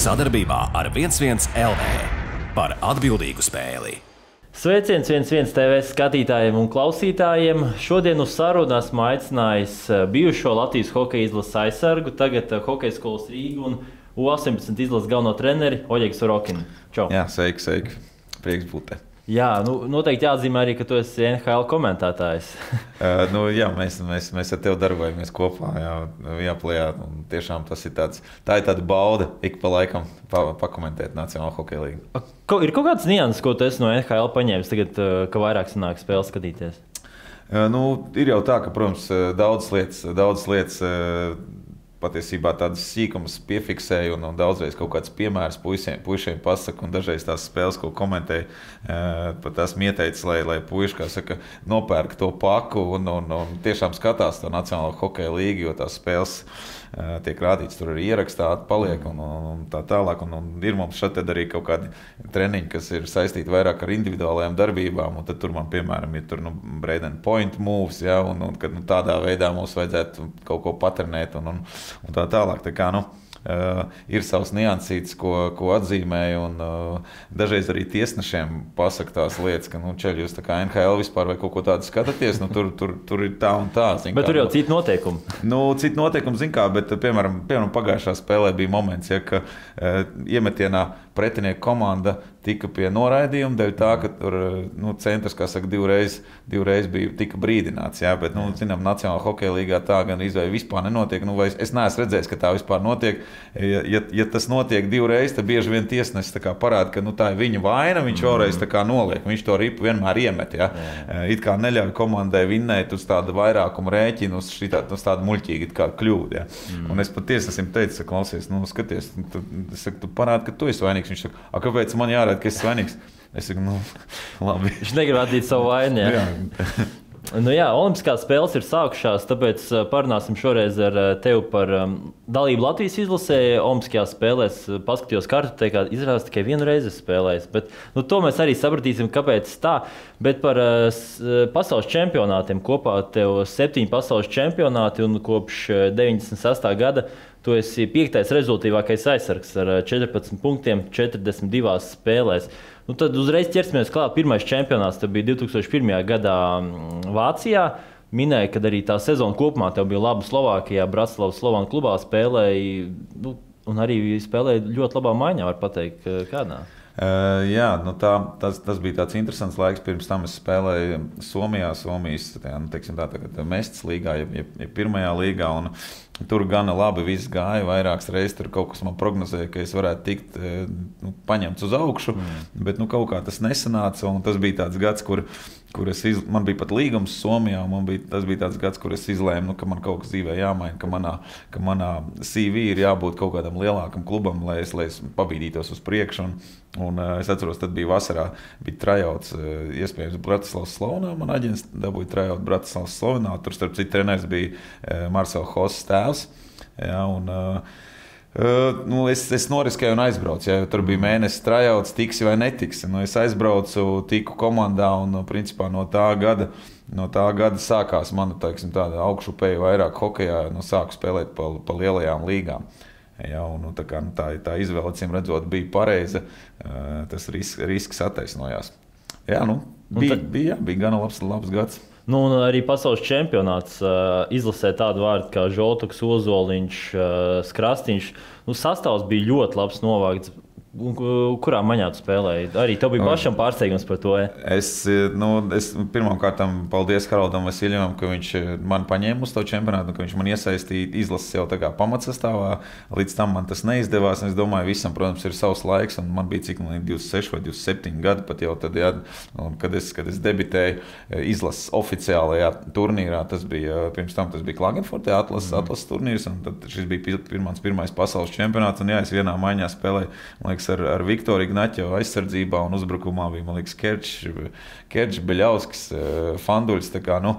Sadarbībā ar 11 LV par atbildīgu spēli. Sveiciens viens viens TV skatītājiem un klausītājiem. Šodien uz sarunu esmu aicinājis eh, bijušo Latvijas hokeja izlases aizsargu, tagad eh, Hokeja skolas Rīgas un U18 izlases galveno treneri Oļegs Rokinu. Čau! Jā, sveiki, sveiki. Prieks būt te. Jā, nu, noteikti jāatzīmē arī, ka tu esi NHL komentētājs. uh, nu, jā, mēs, mēs, mēs ar tevi darbojamies kopā. Jā, jāplējā, tiešām tas ir tāds, tā ir tāda bauda ik pa laikam pa, pakomentēt Nacionālo hokeja līniju. Ko, ir kaut kāds nianses, ko tu esi no NHL paņēmis, tagad, ka vairāk sanāk spēles skatīties? Uh, nu, ir jau tā, ka, protams, daudzas lietas, daudzas lietas patiesībā tādas sīkumas piefiksēju, un, un daudzreiz kaut kāds piemērs puišiem, puišiem pasaka, un dažreiz tās spēles, ko komentēju, pat esmu ieteicis, lai, lai puiši, kā saka, nopērk to paku un, un, un tiešām skatās to Nacionālo hokeja līgu, jo tās spēles tiek rādīts, tur arī ierakstā paliek un, un, un tā tālāk. Un, un ir mums šeit arī kaut kādi treniņi, kas ir saistīti vairāk ar individuālajām darbībām, tad tur man, piemēram, ir tur, nu, Braden Point moves, ja, un, un kad nu, tādā veidā mums vajadzētu kaut ko paternēt un, un, un tā tālāk. Tā kā, nu, Uh, ir savs niansīts, ko, ko atzīmēju. Un, uh, dažreiz arī tiesnešiem pasakā tās lietas, ka, nu, čeļ, jūs tā kā NHL vispār vai kaut ko tādu skatāties, nu, tur, tur, tur ir tā un tā. Bet kā, tur jau ir citi noteikumi. Nu, citi noteikumi, zin kā, bet, piemēram, piemēram pagājušā spēlē bija moments, ja, ka uh, iemetienā pretinieku komanda tika pie noraidījuma, dēļ tā, ka tur nu, centrs, kā saka, divreiz, divreiz bija tika brīdināts. Jā, bet, nu, zinām, Nacionālajā hokeja līgā tā gan izvēle vispār nenotiek. Nu, es, es neesmu redzējis, ka tā vispār notiek. Ja, ja, ja tas notiek divreiz, tad bieži vien tiesnesis parāda, ka nu, tā ir viņa vaina. Viņš vēlreiz mm. noliek, viņš to ripu vienmēr iemet. Ja? It kā neļauj komandai vinnēt uz tādu vairākumu rēķinu, uz, šitā, uz tādu muļķīgu kļūdu. Mm. Un es pat tiesnesim teicu, klausies, nu, skaties, tu, tu, tu parādi, ka tu esi vainīgs. Viņš saka, kāpēc man jārāda, ka esi vainīgs? Es saku, nu, labi. Viņš negrib atzīt savu vainu. Jā. jā. Nu jā, Olimpiskās spēles ir sākušās, tāpēc parunāsim šoreiz ar tevi par dalību Latvijas izlasē. Olimpiskajās spēlēs paskatījos kartu, kā izrādās tikai vienu reizi spēlējis. Bet, nu, to mēs arī sapratīsim, kāpēc tā. Bet par pasaules čempionātiem kopā tev septiņi pasaules čempionāti un kopš 96. gada Tu esi piektais rezultātīvākais aizsargs ar 14 punktiem 42 spēlēs. Nu, tad uzreiz ķersimies klāt. Pirmais čempionāts bija 2001. gadā Vācijā. Minēja, ka arī tā sezona kopumā bija laba Slovākijā, Bratislavas Slovānijas klubā spēlēja. Nu, un arī spēlēja ļoti labā maiņā, var teikt, kādā. Uh, jā, nu tā, tas, tas bija tāds interesants laiks. Pirms tam es spēlēju Somijā, Somijas tā, nu, teiksim, tā, Mestas līgā, ja, ja, ja pirmajā līgā. Un, Tur gana labi viss gāja. Vairākas reizes tur kaut kas man prognozēja, ka es varētu tikt eh, nu, paņemts uz augšu, mm. bet nu, kaut kā tas nesanāca. Tas bija tāds gads, kur, kur es iz... man bija pat līgums Somijā. Bija, tas bija tāds gads, kur es izlēmu, nu, ka man kaut kas dzīvē jāmaina, ka manā, ka manā CV ir jābūt kaut kādam lielākam klubam, lai es, lai es pabīdītos uz priekšu. Un, un, uh, es atceros, tad bija vasarā, bija trajauts, uh, iespējams, Bratislavas Slovenā. Man aģents dabūja trajauts Bratislavas Slovenā. Tur starp citu treneris bija uh, Marcel Hoss tēvs. Ja, un, uh, Uh, nu, es, es noriskēju un aizbraucu. Ja, tur bija mēnesis trajauts, tiksi vai netiksi. Nu, es aizbraucu, tiku komandā un nu, principā, no tā gada. No tā gada sākās mana augšupeja, vairāk hokeja. Nu, sāku spēlēt pa, pa lielajām līgām. Ja, un, nu, tā, kā, nu, tā, tā izvēle, acīm redzot, bija pareiza. Uh, tas risks, risks attaisnojās. Jā, nu, bija, bija, jā, bija gana labs, labs gads. Nu, arī pasaules čempionāts uh, izlasē tādu vārdu kā Žotoks, Ozoliņš, uh, Krastīņš. Nu, sastāvs bija ļoti labs novākts. Kurā maņā tu spēlēji? Arī tev bija pašam pārsteigums par to. Ja? Es, nu, es pirmkārt, paldies Haraldam Vasiljam, ka viņš man paņēma uz to čempionātu, ka viņš man iesaistīja izlases jau pamatsastāvā. Līdz tam man tas neizdevās. Es domāju, visam, protams, ir savs laiks, un man bija cik man 26 vai 27 gadi pat jau tad, ja, kad, es, kad es debitēju e, izlases oficiālajā turnīrā. Tas bija pirms tam, tas bija Klagenfortē atlases, mm. atlases turnīrs, un šis bija pirmais, pirmais pasaules čempionāts. Un, jā, es vienā maiņā spēlēju liekas, ar, ar Viktoriju Ignaķevu aizsardzībā un uzbrukumā bija, liekas, Kerčs, Kerčs Beļauskas, Fanduļs. Kā, nu,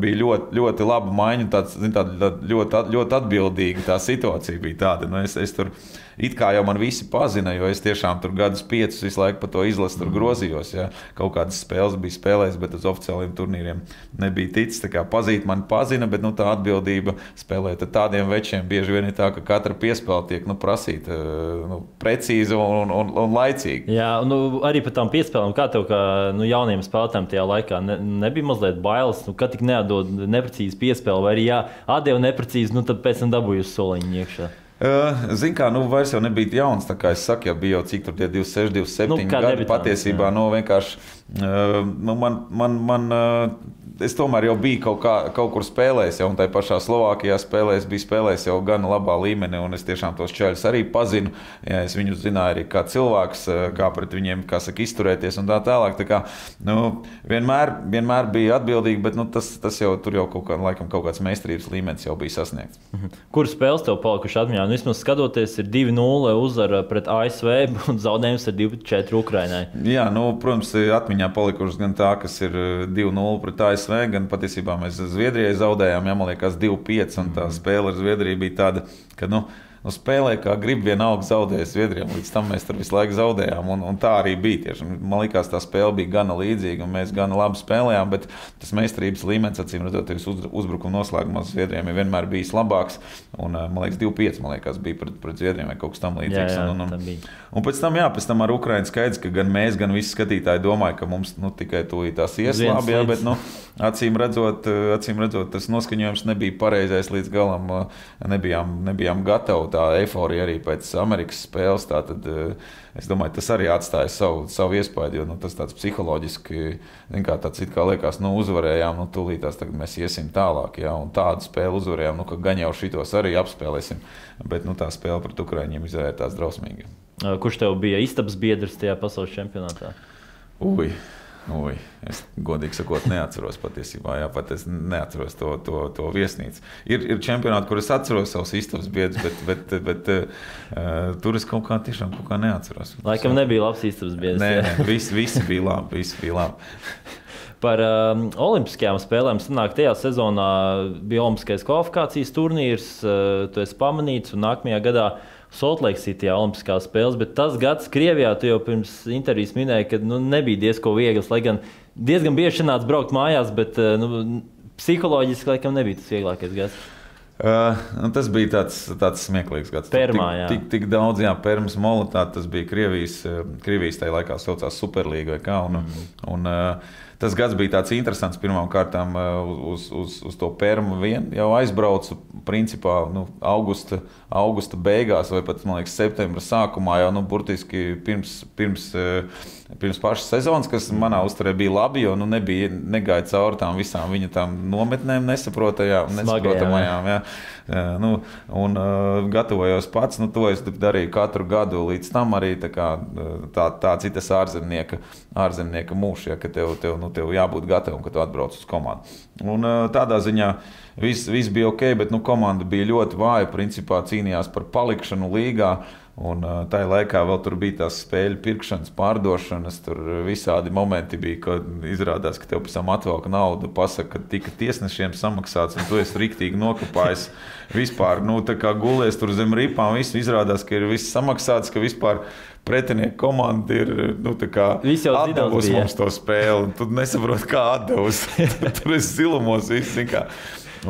bija ļoti, ļoti laba maiņa, tāds, zin, tā, tā, ļoti, ļoti atbildīga tā situācija bija tāda. Nu, es, es tur, it kā jau man visi pazina, jo es tiešām tur gadus piecus visu laiku par to izlasu, tur grozījos. Ja. Kaut kādas spēles bija spēlējis, bet uz oficiāliem turnīriem nebija ticis. Tā kā pazīt man pazina, bet nu, tā atbildība spēlēt ar tādiem večiem bieži vien ir tā, ka katra piespēle tiek nu, prasīta nu, precīzi un, un, un laicīgi. Jā, nu, arī par tām piespēlēm, kā tev kā nu, jauniem spēlētājiem tajā laikā ne, nebija mazliet bailes, nu, ka tik neatdod neprecīzi piespēli, vai arī jā, atdeva neprecīzi, nu tad pēc tam dabūju soliņu iekšā. Ziniet, kā nu, vairs jau nebija jauns. Es saku, jau bija jau cik tur 26, 27 nu, gadi. Patiesībā, jā. nu, vienkārši man, man, man es tomēr jau biju kaut, kā, kaut kur spēlējis, jau tā pašā Slovākijā spēlējis, biju spēlējis jau gan labā līmenī, un es tiešām tos čaļus arī pazinu. Ja es viņus zināju arī kā cilvēks, eh, kā pret viņiem kā saka, izturēties un tā tālāk. Tā kā, nu, vienmēr, vienmēr bija atbildīgi, bet nu, tas, tas jau tur jau kaut, kā, laikam, kaut kāds meistarības līmenis jau bija sasniegts. Mhm. Kur spēles tev palikuši atmiņā? Nu, vismaz skatoties, ir 2-0 uzvara pret ASV un zaudējums ar 2-4 Ukrainai. Jā, nu, protams, atmiņā palikušas gan tā, kas ir 2-0 pret ASV. ASV, gan patiesībā mēs Zviedrijai zaudējām, ja man liekas, 2-5. Un tā spēle ar Zviedriju bija tāda, ka. Nu, nu, spēlē, kā grib, vienalga zaudēja Zviedrijam. Līdz tam mēs tur visu laiku zaudējām. Un, un tā arī bija. Tieši. Man liekas, tā spēle bija gana līdzīga, un mēs gana labi spēlējām. Bet tas meistarības līmenis, acīm redzot, uz, uzbrukuma noslēgumā Zviedrijam ir vienmēr bijis labāks. Un, man liekas, 2-5 man liekas, bija pret, pret Zviedrijiem vai kaut kas tamlīdzīgs. Un, un, un, un pēc tam, jā, pēc tam ar Ukraiņu skaidrs, ka gan mēs, gan visi skatītāji domāja, ka mums nu, tikai tās ieslābja. Bet, nu, acīm redzot, acīm redzot, tas noskaņojums nebija pareizais līdz galam. Nebijām, nebijām gatavi tā eifórija arī pēc Amerikas spēles. Tātad, eh, es domāju, tas arī atstāja savu, savu iespēju, jo nu, tas tāds psiholoģiski, kā tāds kā liekas, nu, uzvarējām, nu, tūlītās tagad mēs iesim tālāk. Un tādu spēli uzvarējām, nu, ka gan jau šitos arī apspēlēsim. Bet nu, tā spēle pret Ukraiņiem izvērtās drausmīgi. Kurš tev bija istabas biedrs tajā pasaules čempionātā? Ui. Ui, es godīgi sakot, neatceros patiesībā. Jā, pat es neatceros to, to, to viesnīcu. Ir, ir čempionāti, kur es atceros savus istabas biedrus, bet, bet, bet uh, tur es kaut kā tiešām kaut kā neatceros. Laikam nebija labs istabas biedrs. Nē, nē visi, visi bija labi. Visi bija labi. Par um, Olimpiskajām spēlēm sanāk, tajā sezonā bija Olimpiskais kvalifikācijas turnīrs, uh, tu esi pamanīts, un nākamajā gadā uh, City Olimpiskās spēles, bet tas gads Krievijā, tu jau pirms intervijas minēji, ka nu, nebija diezgan viegls. Lai gan diezgan bieži nāca braukt mājās, bet eh, nu, psiholoģiski laikam nebija tas vieglākais gads. Uh, tas bija tāds, tāds smieklīgs gads. Pirmā, tik, tik, tik daudz, jā, Permas Molotā, tas bija Krievijas, eh, Krievijas tajā laikā saucās Superlīga vai kā. Un, mm. un, uh, tas gads bija tāds interesants. Pirmkārt, uz, uz, uz to permu vien jau aizbraucu. Principā nu, augusta, augusta beigās, vai pat liekas, septembra sākumā, jau nu, burtiski pirms, pirms, pirms pašas sezonas, kas manā uzturē bija labi, jo nu, nebija, negāja cauri tām visām viņa tām nometnēm, nesaprotamajām. Jā. Nu, un uh, gatavojos pats, nu, to es darīju katru gadu. Līdz tam arī tā, kā, tā, tāds ir tas ārzemnieka, ārzemnieka mūžs, ja, ka tev, tev nu, tev jābūt gatavam, kad tu atbrauc uz komandu. Un, tādā ziņā viss, viss bija ok, bet nu, komanda bija ļoti vāja. Principā cīnījās par palikšanu līgā. Un tajā laikā vēl tur bija tās spēļu pirkšanas, pārdošanas, tur visādi momenti bija, kad izrādās, ka tev pēc tam atvelk naudu, pasaka, ka tika tiesnešiem samaksāts, un tu esi riktīgi nokopājis. Vispār, nu, tā kā gulies tur zem ripām, viss izrādās, ka ir viss samaksāts, ka vispār pretinieku komanda ir nu, atdevusi mums to spēli. Tu nesaproti, kā atdevusi. tur es zilumos viss.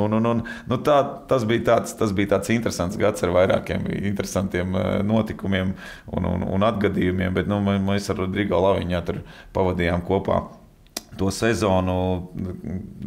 Un, un, un, nu tā, tas, bija tāds, tas bija tāds interesants gads ar vairākiem interesantiem eh, notikumiem un, un, un atgadījumiem, bet nu, mēs ar Rodrigo Laviņā tur pavadījām kopā to sezonu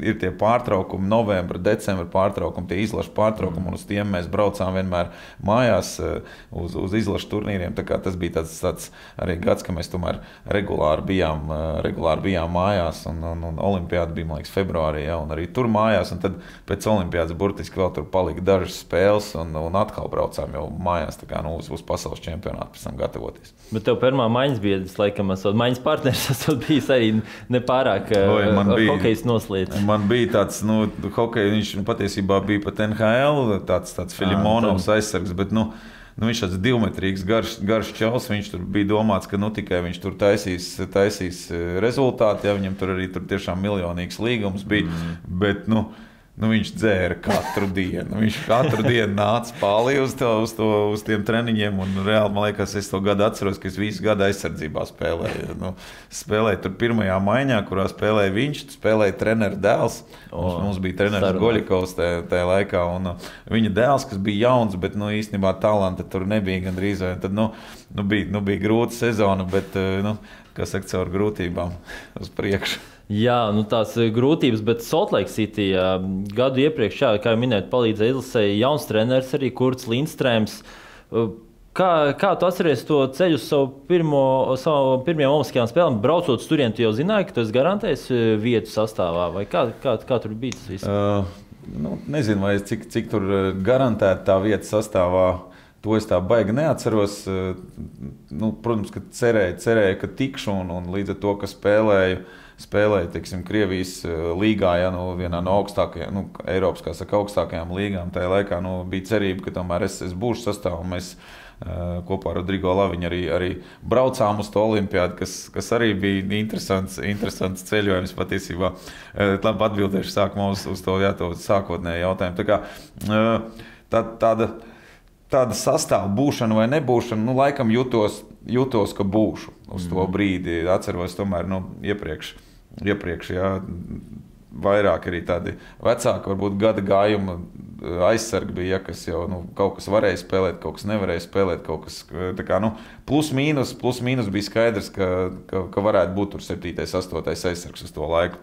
ir tie pārtraukumi, novembra, decembra pārtraukumi, tie izlaša pārtraukumi, un uz tiem mēs braucām vienmēr mājās eh, uz, uz izlaša turnīriem. Tas bija tāds, tāds arī gads, ka mēs tomēr regulāri bijām, eh, regulāri bijām mājās, un, un, un Olimpijāda bija, man liekas, februārī, ja, un arī tur mājās, un tad pēc Olimpijādas burtiski vēl tur palika dažas spēles, un, un atkal braucām jau mājās kā, nu, uz, uz pasaules čempionātu, pēc tam gatavoties. Bet tev pirmā maiņas biedrs, laikam, esot maiņas partneris, esot bijis arī nepārāk vairāk Oi, man bija, hokejs noslēdz. Man bija tāds, nu, hokej, viņš patiesībā bija pat NHL, tāds, tāds Filimonovs aizsargs, bet, nu, nu, viņš tāds divmetrīgs, garš, garš čels. Viņš tur bija domāts, ka nu, tikai viņš tur taisīs, taisīs rezultātu, ja viņam tur arī tur tiešām miljonīgs līgums bija. Mm. Bet, nu, Nu, viņš dzēra katru dienu. Viņš katru dienu nāca pāri uz, to, uz, to, uz tiem treniņiem. Un, reāli, man liekas, es to gadu atceros, ka es visu gadu aizsardzībā spēlēju. Nu, spēlēju tur pirmajā maiņā, kurā spēlēja viņš, spēlēja treneru dēls. Oh, mums bija treneris Goļakovs tajā, tajā laikā. Un, uh, viņa dēls, kas bija jauns, bet nu, īstenībā talanta tur nebija gandrīz. Tad nu, nu, bija, nu, bija grūta sezona, bet, uh, nu, kas saka, caur grūtībām uz priekšu. Jā, nu tās grūtības, bet Saltlake City gadu iepriekš, jā, kā jau minējāt, palīdzēja izlasēji jauns treneris, arī Kurts Lindstrēms. Kā, kā tu atceries to ceļu uz savu pirmo, savu pirmajām Olimpiskajām spēlēm? Braucot uz turieni, tu jau zināji, ka tu esi garantējis vietu sastāvā, vai kā, kā, kā tur bija tas viss? Uh, nu, nezinu, vai cik, cik tur garantēta tā vieta sastāvā. To es tā baigi neatceros. Nu, protams, ka cerēju, cerēju ka tikšu un, un līdz ar to, ka spēlēju. Uh, spēlēja teiksim, Krievijas eh, līgā, ja nu, vienā no augstākajām, nu, Eiropas saka, augstākajām līgām. Tajā laikā nu, bija cerība, ka tomēr es, es būšu sastāvā. Mēs uh, kopā ar Rodrigo Laviņu arī, arī braucām uz to olimpiādu, kas, kas arī bija interesants, interesants ceļojums patiesībā. Uh, labi atbildēšu sākumā uz, uz to, jā, to sākotnēju jautājumu. Tā kā, tā, tāda, tāda sastāvā būšana vai nebūšana, nu, laikam jutos, jutos ka būšu uz to mm. brīdi. Atceros tomēr nu, iepriekš iepriekš. Jā, vairāk arī tādi vecāki, varbūt gada gājuma eh, aizsargi bija, ja, kas jau nu, kaut kas varēja spēlēt, kaut kas nevarēja spēlēt. Kas, kā, nu, plus, mīnus, plus mīnus bija skaidrs, ka, ka, ka varētu būt 7, 8 aizsargs uz to laiku.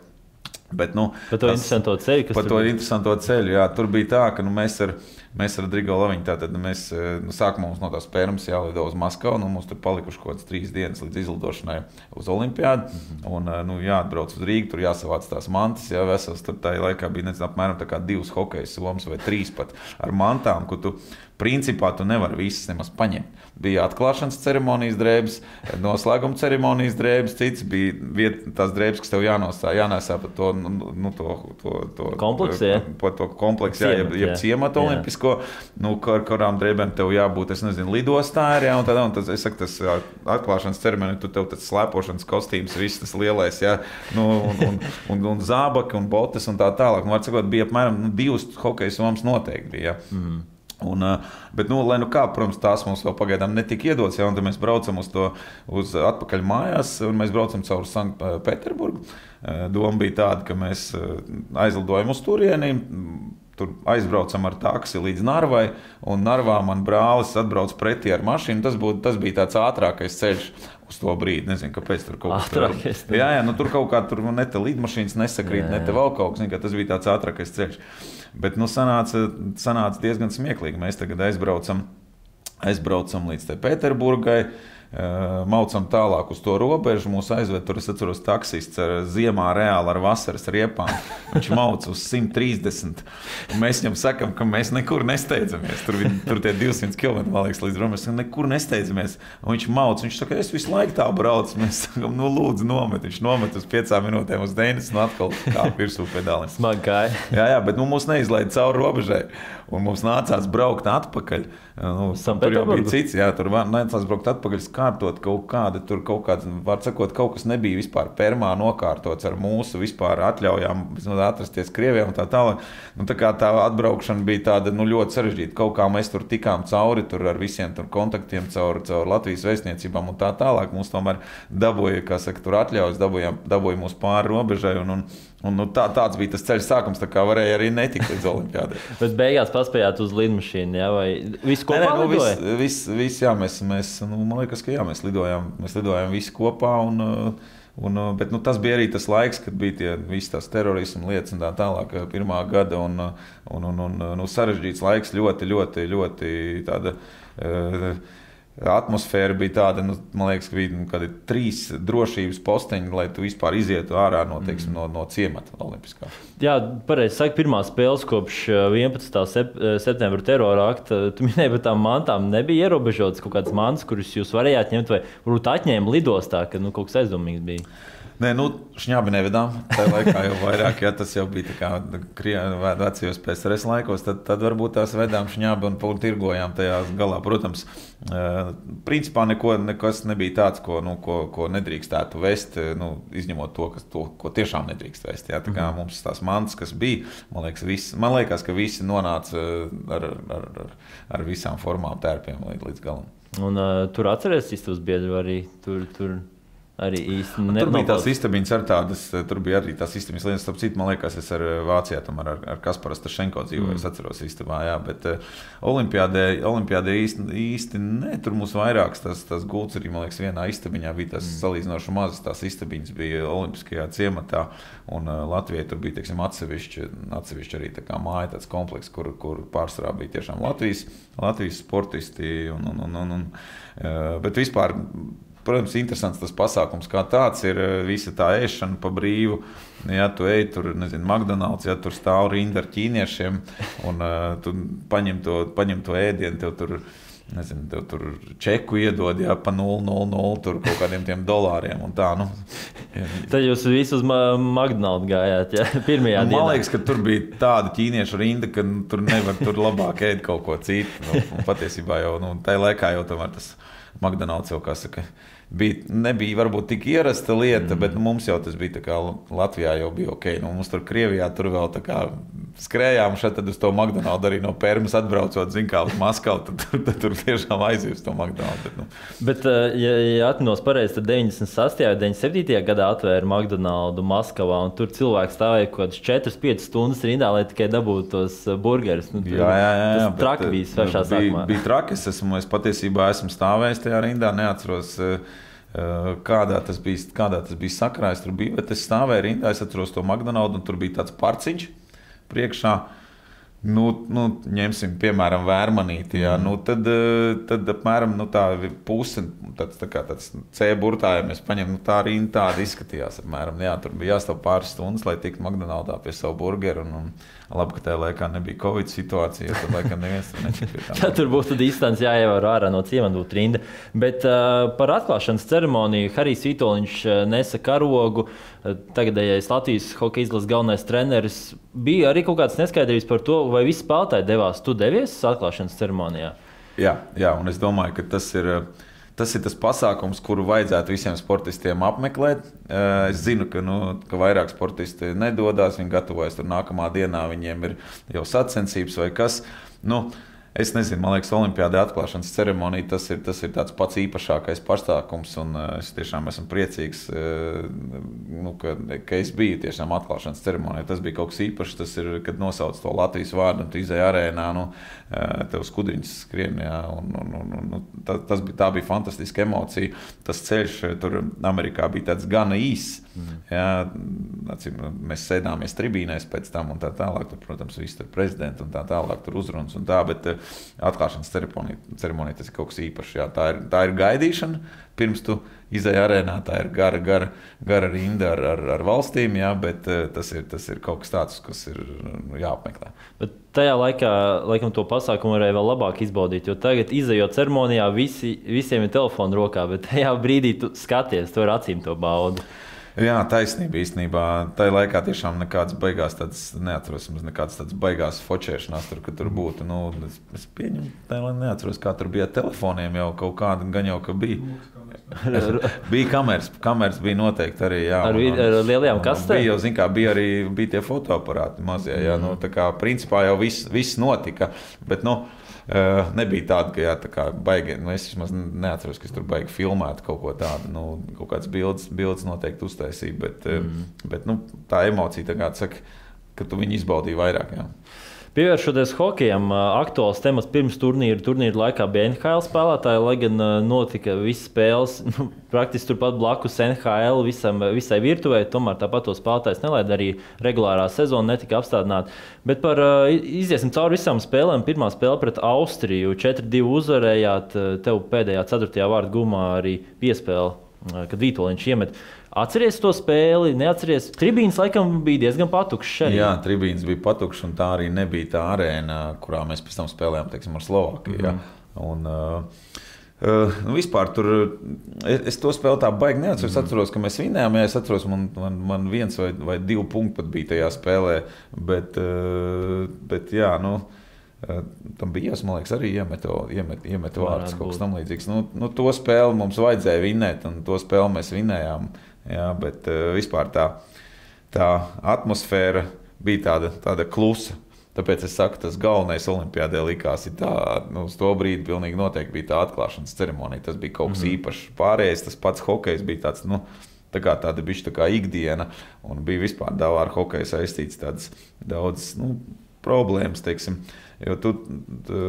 Bet, nu, par to tas, interesanto ceļu, kas par to interesanto ceļu, jā, tur bija tā, ka nu, mēs ar viņu Mēs ar Drigo Laviņu tātad mēs eh, nu, sākumā mums no tās pērmas jālido uz Maskavu. Nu, mums tur palikuši kaut kādas trīs dienas līdz izlidošanai uz Olimpiādu. Mm -hmm. Un eh, nu, jāatbrauc uz Rīgu, tur jāsavāc tās mantas. Jā, vesels, tur tajā laikā bija nezinu, apmēram divas hokeja somas vai trīs pat ar mantām, ko tu Principā tu nevari visas nemaz paņemt. Bija atklāšanas ceremonijas drēbes, noslēguma ceremonijas drēbes, cits bija viet, tās drēbes, kas tev jānosā, jānesā pa to, nu, nu to, to, to kompleksu, ja? pa to kompleksu, jā, jeb, jeb ciematu olimpisko, nu, ar kurām drēbēm tev jābūt, es nezinu, lidostā ir, jā, un tad, un tas, es saku, tas atklāšanas ceremonija, tu tev tas slēpošanas kostīms, viss tas lielais, jā, nu, un, un, un, un zābaki un botas un tā tālāk. Nu, var sakot, bija apmēram nu, divas hokejas mums noteikti bija, jā. Mm. Un, eh, bet, nu, lai nu kā, protams, tās mums vēl pagaidām netika iedotas. Ja, mēs braucam uz to uz atpakaļ mājās, un mēs braucam caur Sanktpēterburgu. Eh, doma bija tāda, ka mēs eh, aizlidojam uz turieni. Tur aizbraucam ar taksi līdz Narvai, un Narvā man brālis atbrauc pretī ar mašīnu. Tas, būtu, tas bija tāds ātrākais ceļš uz to brīdi. Nezinu, kāpēc tur kaut kas tāds - jā, jā, nu, tur kaut kā tur ne te lidmašīnas nesakrīt, jā, jā. ne te vēl kaut kas. Tas bija tāds ātrākais ceļš. Bet nu, sanāca, sanāca diezgan smieklīgi. Mēs tagad aizbraucam, aizbraucam līdz Pēterburgai. Uh, maucam tālāk uz to robežu. Mūsu aizved tur, es atceros, taksists ar ziemā reāli ar vasaras riepām. Viņš mauc uz 130. Mēs viņam sakām, ka mēs nekur nesteidzamies. Tur, tur tie 200 km liekas, līdz. Mēs nekur nesteidzamies. Un viņš mauc. Viņš saka, es visu laiku tā braucu. Mēs sakām, nu, lūdzu, nomet. Viņš nomet uz 5 minūtēm uz 90 un atkal kā virsū pedālim. Smagi. Jā, jā, bet nu, mūs neizlaid cauri robežai. Un mums nācās braukt atpakaļ. Nu, tur jau bija cits, jā, tur nācās braukt atpakaļ, skārtot kaut kādu, tur kaut kāds, var sakot, kaut kas nebija vispār permā nokārtots ar mūsu vispār atļaujām atrasties Krievijā un tā tālāk. Nu, tā kā tā atbraukšana bija tāda nu, ļoti sarežģīta. Kaut kā mēs tur tikām cauri tur ar visiem tur kontaktiem, caur, caur Latvijas vēstniecībām un tā tālāk. Mums tomēr dabūja, kā saka, tur atļaujas, dabūja, dabūja mūs pāri robežai. Un, un, Un, nu, tā, tāds bija tas ceļš sākums, tā kā varēja arī netikt līdz olimpiādai. Bet beigās paspējāt uz lidmašīnu, jā, vai viss kopā? Nē, nē, nu, viss, viss, viss, jā, mēs, mēs nu, man liekas, ka jā, mēs lidojām, mēs lidojām visi kopā. Un, un, bet nu, tas bija arī tas laiks, kad bija tie visi tās terorismu lietas un tā tālāk, pirmā gada. Un, un, un, un nu, sarežģīts laiks, ļoti, ļoti, ļoti tāda. Uh, Atmosfēra bija tāda, nu, man liekas, ka bija nu, trīs drošības posteņi, lai tu vispār izietu ārā no, teiksim, mm. no, no ciemata Olimpiskā. Jā, pareizi sakot, pirmā spēles kopš 11. Sep septembra terora akta. Tu minēji par tām mantām, nebija ierobežotas kaut kādas mantas, kuras jūs varējāt ņemt, vai varbūt atņēma lidostā, kad nu, kaut kas aizdomīgs bija. Nē, nu, šņābi nevedām. Tā laikā jau vairāk, ja tas jau bija kā vecajos PSRS laikos, tad, tad varbūt tās vedām šņābi un tirgojām tajā galā. Protams, principā neko, nekas nebija tāds, ko, nu, ko, ko nedrīkstētu vest, nu, izņemot to, kas, to, ko tiešām nedrīkst vest. Jā, tā kā mm. mums tās mantas, kas bija, man liekas, visi, man liekas ka visi nonāca ar, ar, ar, ar visām formām tērpiem līdz, līdz galam. Un, uh, tur atcerēties, istabas biedri arī tur. tur Arī īsti nemanāts. Tur bija tās istabiņas ar tādas, tur bija arī tās istabiņas lietas, starp citu, man liekas, es ar Vācijā tomēr ar, ar Kasparu Stašenko dzīvoju, mm. es atceros istabā, jā, bet uh, olimpiādē, olimpiādē īsti, īsti ne, tur mums vairākas tas, tas gults arī, man liekas, vienā istabiņā bija tas mm. salīdzinoši mazas tās istabiņas bija Olimpiskajā ciematā, un Latvijai tur bija, teiksim, atsevišķi, atsevišķi arī tā kā māja, tāds kompleks, kur, kur pārsvarā bija tiešām Latvijas, Latvijas sportisti un, un, un, un, un bet vispār Protams, interesants tas pasākums kā tāds ir eh, visa tā ēšana pa brīvu. Ja tu ej tur, nezinu, McDonald's, ja tur stāv rinda ar ķīniešiem un uh, tu paņem to, paņem to ēdienu, tev tur nezinu, tev tur čeku iedod, ja pa 0,00 tur kaut kādiem tiem dolāriem un tā. Nu. Tad jūs visi uz McDonald's gājāt, ja pirmajā nu, dienā. Man liekas, ka tur bija tāda ķīniešu rinda, ka nu, tur nevar tur labāk ēst kaut ko citu. Nu, patiesībā jau nu, tajā laikā jau tas McDonald's jau, saka, bija, nebija varbūt tik ierasta lieta, mm. bet nu, mums jau tas bija tā kā Latvijā jau bija ok. Nu, mums tur Krievijā tur vēl tā kā skrējām šeit uz to McDonald's arī no Pērmas atbraucot, zin kā uz Maskavu, tad, tad, tad tur tiešām aizies uz to McDonald's. Bet, nu. bet eh, ja, ja atminos pareizi, tad 98. un 97. gadā atvēra McDonald's Maskavā, un tur cilvēks stāvēja kaut kādas 4-5 stundas rindā, lai tikai dabūtu tos eh, burgerus. Nu, jā, jā, jā, jā. Tas traki bija svešā nu, bija, sākumā. Bija traki, es, esmu, es patiesībā esmu stāvējis tajā rindā, neatceros. Uh, Kādā tas bija, kādā tas bija sakrā, es tur biju, bet es stāvēju rindā, es atceros to McDonald's, un tur bija tāds parciņš priekšā. Nu, nu, ņemsim, piemēram, vērmanīti. Jā, mm. nu, tad, tad apmēram nu, tā puse, tāds, tā kā tāds C burtā, ja mēs paņemam, nu, tā arī tāda izskatījās. Apmēram, jā, tur bija jāstāv pāris stundas, lai tiktu McDonald's pie savu burgeru. Un, un, Labi, ka tajā laikā nebija Covid situācija. Tad, laikam, neviens tur nečakīja. Tad tur būtu distance jāievēro ārā no ciemata, būtu rinda. Bet uh, par atklāšanas ceremoniju Harijs Vitoļņš uh, nesa karogu. Uh, tagadējais Latvijas hokeja izlases galvenais treneris. Bija arī kaut kāds neskaidrības par to, vai visi spēlētāji devās. Tu devies atklāšanas ceremonijā? Jā, jā, un es domāju, ka tas ir. Uh, Tas ir tas pasākums, kuru vajadzētu visiem sportistiem apmeklēt. Es zinu, ka, nu, ka vairāk sportisti nedodas, viņi gatavojas tur nākamā dienā, viņiem ir jau sacensības vai kas. Nu, Es nezinu, man liekas, Olimpijāda atklāšanas ceremonija tas ir, tas ir tāds pats īpašākais pasākums. Es tiešām esmu priecīgs, eh, nu, ka, ka es biju tiešām atklāšanas ceremonijā. Tas bija kaut kas īpašs. Tas ir, kad nosauc to Latvijas vārdu un tu izēji arēnā, nu, eh, tev skudriņš skrien. Jā, un, un, un, un, tā, tas bija, tā bija fantastiska emocija. Tas ceļš tur Amerikā bija tāds gana īss. Mm. Jā, acīm, mēs sēdāmies tribīnēs pēc tam, un tā tālāk. Tur, protams, viss tur prezidents un tā tālāk, tur uzrunas un tā. Bet uh, atklāšanas ceremonija, ceremonija tas ir kaut kas īpašs. Jā, tā, ir, tā ir gaidīšana. Pirms tu izēji arēnā, tā ir gara, gara, gara rinda ar, ar, ar valstīm, jā, bet uh, tas, ir, tas ir kaut kas tāds, kas ir nu, jāapmeklē. Bet tajā laikā, laikam, to pasākumu varēja vēl labāk izbaudīt. Jo tagad, izējot ceremonijā, visi, visiem ir telefona rokā, bet tajā brīdī tu skaties, to ar acīm to baudi. Jā, taisnība īstenībā. Tā laikā tiešām nekādas beigās, tādas, neatceros, nekādas tādas beigās focēšanās, tur, tur būtu. Nu, es, es pieņemu, tā neatceros, kā tur bija telefoniem jau kaut kāda, gan jau ka bija. bija kameras, kameras bija noteikti arī. Jā, ar, un, ar lielajām kastēm? Bija, jau, kā, bija arī bija tie fotoaparāti mazie. Jā, mm. nu, tā kā principā jau viss, viss notika. Bet, nu, Uh, nebija tāda, ka, jā, tā kā baigi, nu, es vismaz neatceros, ka es tur baigi filmētu kaut ko tādu. Nu, kaut kādas bildes, bildes noteikti uztaisīju, bet, mm. bet nu, tā emocija, tā kā saka, ka tu viņu izbaudīji vairāk. Jā. Pievēršoties hokejam, aktuāls temats pirms turnīra. Turnīra laikā bija NHL spēlētāji, lai gan notika visas spēles nu, praktiski turpat blakus NHL visam, visai virtuvē. Tomēr tāpat to spēlētājs nelaida arī regulārā sezona netika apstādināta. Bet par iziesim cauri visām spēlēm. Pirmā spēle pret Austriju 4-2 uzvarējāt. Tev pēdējā 4. vārdu gumā arī piespēle, kad Vitoļņš iemet. Atcerieties to spēli, neatcerieties. Tribīns laikam bija diezgan patukšs. Jā, tribīns bija patukšs, un tā arī nebija tā arēna, kurā mēs pēc tam spēlējām teiksim, ar Slovākiju. Mm -hmm. Un, uh, Uh, nu, vispār tur es, es to spēlēju tā baigi neatceros. Es atceros, ka mēs vinējām, ja es atceros, man, man, man viens vai, vai divi punkti pat bija tajā spēlē. Bet, uh, bet jā, nu. Uh, tam bija jāsaka, liekas, arī iemetu, iemet, iemetu vārdus kaut kas tamlīdzīgs. Nu, nu, to spēli mums vajadzēja vinēt, un to spēli mēs vinējām. Jā, bet uh, vispār tā, tā atmosfēra bija tāda, tāda klusa. Tāpēc es saku, tas galvenais olimpiādē likās, tā, nu, uz to brīdi pilnīgi noteikti bija tā atklāšanas ceremonija. Tas bija kaut kas mm -hmm. īpašs. Pārējais tas pats hokejs bija tāds. Nu, Tā kā tāda bija tā kā ikdiena, un bija vispār daudz ar hokeju saistīts tādas daudz nu, problēmas. Teiksim. Jo tu, tu,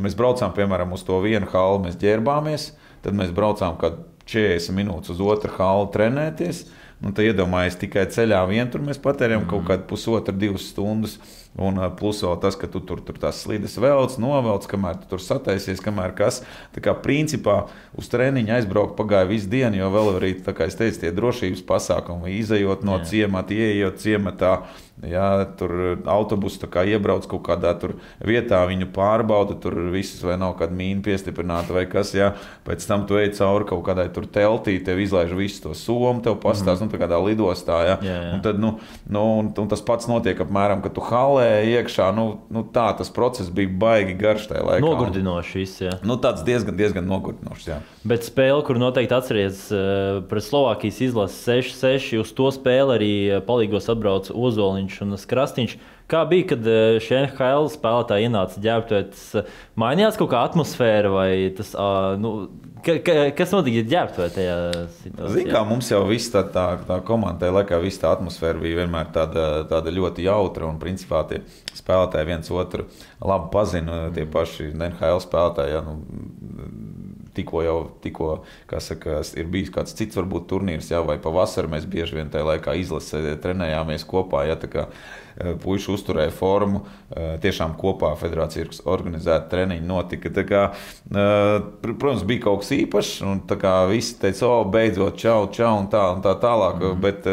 mēs braucām, piemēram, uz to vienu halu, mēs ģērbāmies, tad mēs braucām kaut 40 minūtes uz otru halu trenēties. Nu, tad iedomājieties, tikai ceļā vien tur mēs patērējām mm. kaut kādu pusotru, divas stundas. Un plus vēl tas, ka tu tur, tur tās slīdes velc, novelc, kamēr tu tur sataisies, kamēr kas. Tā kā principā uz treniņu aizbraukt pagāja visu dienu, jo vēl arī, kā es teicu, tie drošības pasākumi, izējot no Jā. ciemata, ieejot ciematā. Jā, tur autobusu iebrauc kaut kādā vietā, viņu pārbauda, tur viss vai nav kāda mīna piestiprināta vai kas. Jā. Pēc tam tu ej cauri kaut kādai teltī, tev izlaiž visu to somu, tev pastāsta, mm -hmm. nu, kādā lidostā. Jā. Jā, jā. Un tad, nu, nu, un, un tas pats notiek apmēram, kad tu halē iekšā. Nu, nu, tā tas process bija baigi garš tajā laikā. Nogurdinošs. Nu, tāds diezgan, diezgan nogurdinošs. Jā. Bet spēle, kur noteikti atceries uh, pret Slovākijas izlasi 6-6, uz to spēli arī palīgos atbrauc Ozoliņš. Un Krastīņš. Kā bija, kad eh, šie NHL spēlētāji ienāca ģērbtuvē? Tas eh, mainījās kaut kā atmosfēra vai tas, nu, ka, ka, kas notika ģērbtuvē tajā situācijā? Ziniet, kā mums jau viss tā, tā, tā komanda, tajā laikā viss tā atmosfēra bija vienmēr tāda, tāda ļoti jautra un principā tie spēlētāji viens otru labi pazina. Tie paši NHL spēlētāji. Ja, nu, tikko jau tikko, saka, ir bijis kāds cits, varbūt turnīrs, jā, vai pavasarī mēs bieži vien tajā laikā izlasē trenējāmies kopā. Jā, e, Puisši uzturēja formu, e, tiešām kopā federācija ir organizēta treniņa notika. Kā, e, protams, bija kaut kas īpašs, un visi teica, o, beidzot, čau, čau, un tā, un tā tālāk. Mm -hmm. Bet,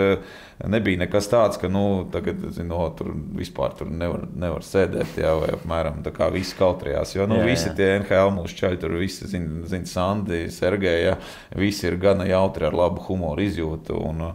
nebija nekas tāds, ka nu, tagad, zinu, tur vispār tur nevar, nevar sēdēt, jā, vai apmēram tā kā visi kautrējās. Jo nu, jā, visi jā. tie NHL mūsu čaļi, tur visi zina, zin, Sandi, Sergeja, visi ir gana jautri ar labu humoru izjūtu, un,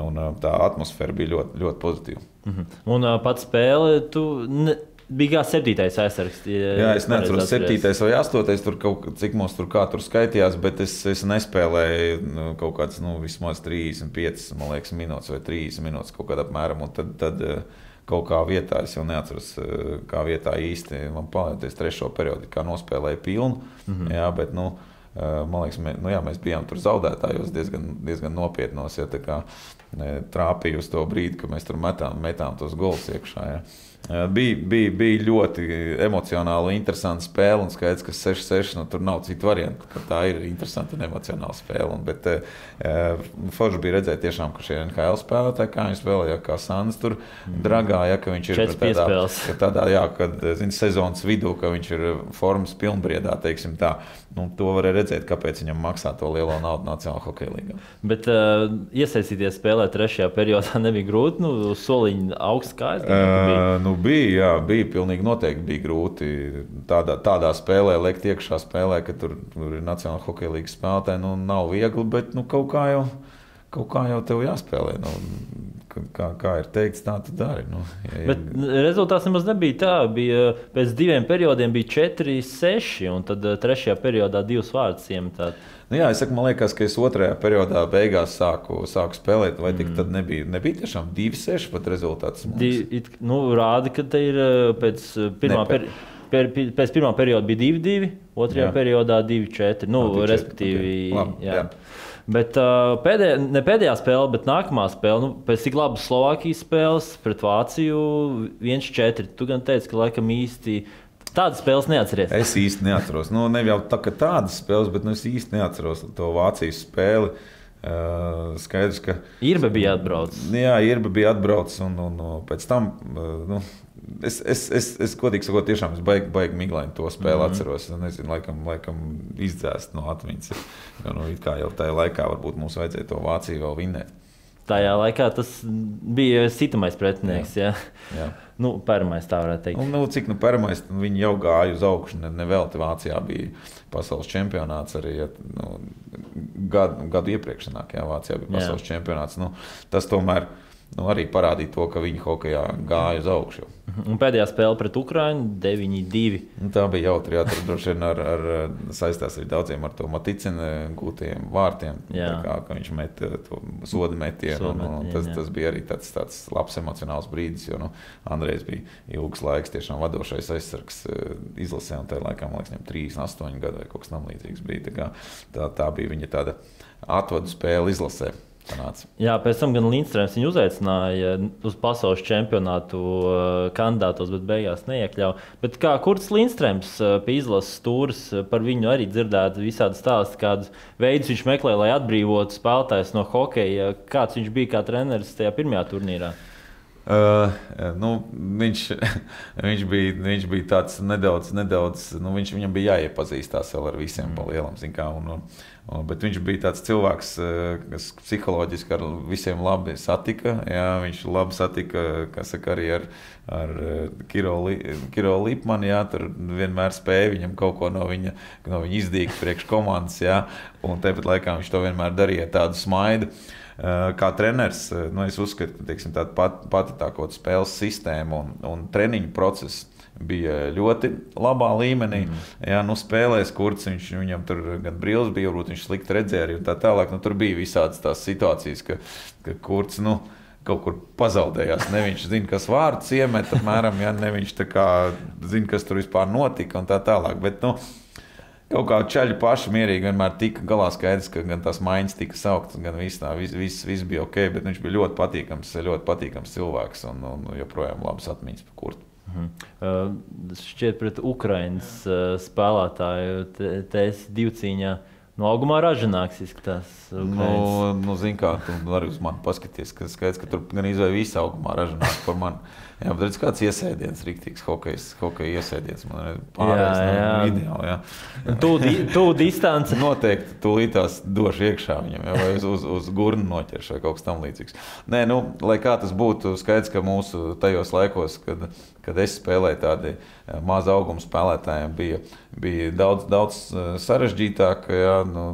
un tā atmosfēra bija ļoti, ļoti pozitīva. Mhm. Un pats spēle, tu ne, bija kā septītais aizsargs. Ja Jā, es nezinu, septītais vai astotais, tur kaut cik mums tur kā tur skaitījās, bet es, es nespēlēju nu, kaut kādas, nu, vismaz 35, man liekas, minūtes vai 30 minūtes kaut kādā apmēram. Tad, tad eh, kaut kā vietā, es jau neatceros, eh, kā vietā īsti man palieties trešo periodu, kā nospēlēju pilnu. Mm -hmm. Jā, bet, nu, eh, Man liekas, mē, nu jā, mēs bijām tur zaudētājos diezgan, diezgan nopietnos. Ja, kā, trāpīja uz to brīdi, kad mēs tur metām, metām tos golus iekšā. Ja. Bija, bija, bija ļoti emocionāli, interesanti spēle. Un skaidrs, ka 6-6 nu, tur nav citu variantu. Tā ir interesanta un emocionāla spēle. Un, bet uh, Forši bija redzēt, tiešām, ka šie NHL spēlētāji, kā viņi spēlēja, kā Sandrs tur mm. dragā, ja, ka viņš ir tādā, tādā jā, kad, zin, sezonas vidū, ka viņš ir formas pilnbriedā, teiksim tā. Nu, to var redzēt, kāpēc viņam maksā to lielo naudu Nacionālajā hokeja līgā. Bet uh, iesaistīties spēlē trešajā periodā nebija grūti. Nu, soliņa augsts kājas. Uh, nu, bija, jā, bija pilnīgi noteikti bija grūti tādā, tādā spēlē, lekt iekšā spēlē, ka tur, tur ir Nacionāla hokeja līnijas spēlētāji. Nu, nav viegli, bet nu, kaut kā jau. Kaut kā jau tev jāspēlē. Nu, kā, kā ir teikts, tā tu dari. Nu, ja, Bet rezultāts nemaz nebija tā. Bija, pēc diviem periodiem bija 4, 6, un tad trešajā periodā divas vārdas iemetāt. Nu, jā, es saku, man liekas, ka es otrajā periodā beigās sāku, sāku spēlēt, vai mm. tad nebija, nebija tiešām 2-6 pat rezultāts. Di, it, nu, rāda, ka te ir pēc pirmā perioda. Per, pēc pirmā perioda bija 2-2, otrajā jā. periodā 2-4. Nu, no, respektīvi, okay. Labi, jā. Jā. Bet uh, pēdējā, ne pēdējā spēle, bet nākamā spēle, nu, pēc tik labas Slovākijas spēles pret Vāciju 1-4. Tu gan teici, ka laikam īsti Tādas spēles neatceries. Es īsti neatceros. Nu, ne jau tā, tādas spēles, bet nu, es īsti neatceros to Vācijas spēli. Uh, skaidrs, ka. Irba bija atbraucis. Jā, Irba bija atbraucis. Un, un, un pēc tam, uh, nu, es, es, es, es godīgi sakot, tiešām es baigi, baigi miglaini to spēli mm -hmm. atceros. Es nezinu, laikam, laikam izdzēst no atmiņas. Jo, nu, kā jau tajā laikā varbūt mums vajadzēja to Vāciju vēl vinēt. tajā laikā tas bija sitamais pretinieks. Jā. Jā. Jā. Nu, Pērmais tā varētu teikt. Un, nu, cik nu pērmais, nu, viņi jau gāja uz augšu. Ne, ne vēl te Vācijā bija pasaules čempionāts arī ja, nu, gadu, gadu iepriekš. Jā, Vācijā bija pasaules jā. čempionāts. Nu, tas tomēr ir nu, arī parādīja to, ka viņi hokeja gāja uz augšu. Un pēdējā spēle pret Ukraiņu 9-2. Nu, tā bija jautri. Jā, tur droši vien ar, ar, saistās arī daudziem ar to Maticina gūtajiem vārtiem. Kā, viņš met eh, to sodu metienu. Un, un tas, tas bija arī tāds, tāds labs emocionāls brīdis, jo nu, Andrejs bija ilgs laiks tiešām vadošais aizsargs eh, izlasē. Un tajā laikā, man liekas, viņam 38 gadi vai kaut kas tamlīdzīgs bija. Tā, kā, tā, tā bija viņa tāda atvadu spēle izlasē. Sanāca. Jā, pēc tam gan Lindstrēms viņu uzaicināja uz pasaules čempionātu kandidātos, bet beigās neiekļāva. Bet kā Kurts Lindstrēms uh, pie izlases stūres, par viņu arī dzirdēt visādi stāsti, kādus veidus viņš meklē, lai atbrīvotu spēlētājus no hokeja. Kāds viņš bija kā treneris tajā pirmajā turnīrā? Uh, nu, viņš, viņš, bija, viņš bija tāds nedaudz, nedaudz nu, viņš, viņam bija jāiepazīstās ar visiem mm. pa lielam. Kā, un, un, bet viņš bija tāds cilvēks, kas psiholoģiski ar visiem labi satika. Jā, viņš labi satika saka, arī ar, ar Kiro, Kiro Lipmanu. Tur vienmēr spēja viņam kaut ko no viņa, no viņa izdīgt priekš komandas. Jā, un tāpat laikā viņš to vienmēr darīja tādu smaidu. Uh, kā treneris, eh, nu, es uzskatu, ka teiksim, tā pat, pati tā kaut kāda spēles sistēma un, un treniņu process bija ļoti labā līmenī. Mm. Jā, nu, spēlēs, kurš viņš, viņam tur gan brīvs bija, varbūt viņš slikti redzēja arī tā tālāk. Nu, tur bija visādas tās situācijas, ka, ka kurš. Nu, Kaut kur pazaudējās. Ne viņš zina, kas vārds iemet, apmēram, ja ne viņš zina, kas tur vispār notika un tā tālāk. Bet, nu, Kaut kā čaļi paši mierīgi vienmēr tika galā skaidrs, ka gan tās maiņas tika sauktas, gan viss, tā, viss, viss, viss bija ok, bet viņš bija ļoti patīkams, ļoti patīkams cilvēks un, un joprojām labas atmiņas par kurtu. Mhm. Uh, šķiet, pret Ukraiņas uh, spēlētāju TS divcīņā. No augumā ražanāks izskatās. Ukrainas. Nu, nu zini, kā tu vari uz mani paskatīties, ka skaidrs, ka tur gan izvēle visa augumā ražanāk par mani. Jā, bet redz, kāds iesēdiens, rīktīgs hokejs, hokeja iesēdiens. Man ir pārējais, jā, jā. Ideāli. Jā. Tu, tu distance. Noteikti tūlītās došu iekšā viņam, jā, vai uz, uz, uz gurnu noķeršu vai kaut kas tam līdzīgs. Nē, nu, lai kā tas būtu, skaidrs, ka mūsu tajos laikos, kad, kad es spēlēju tādi eh, maza auguma spēlētājiem, bija, bija daudz, daudz eh, sarežģītāk, jā, nu,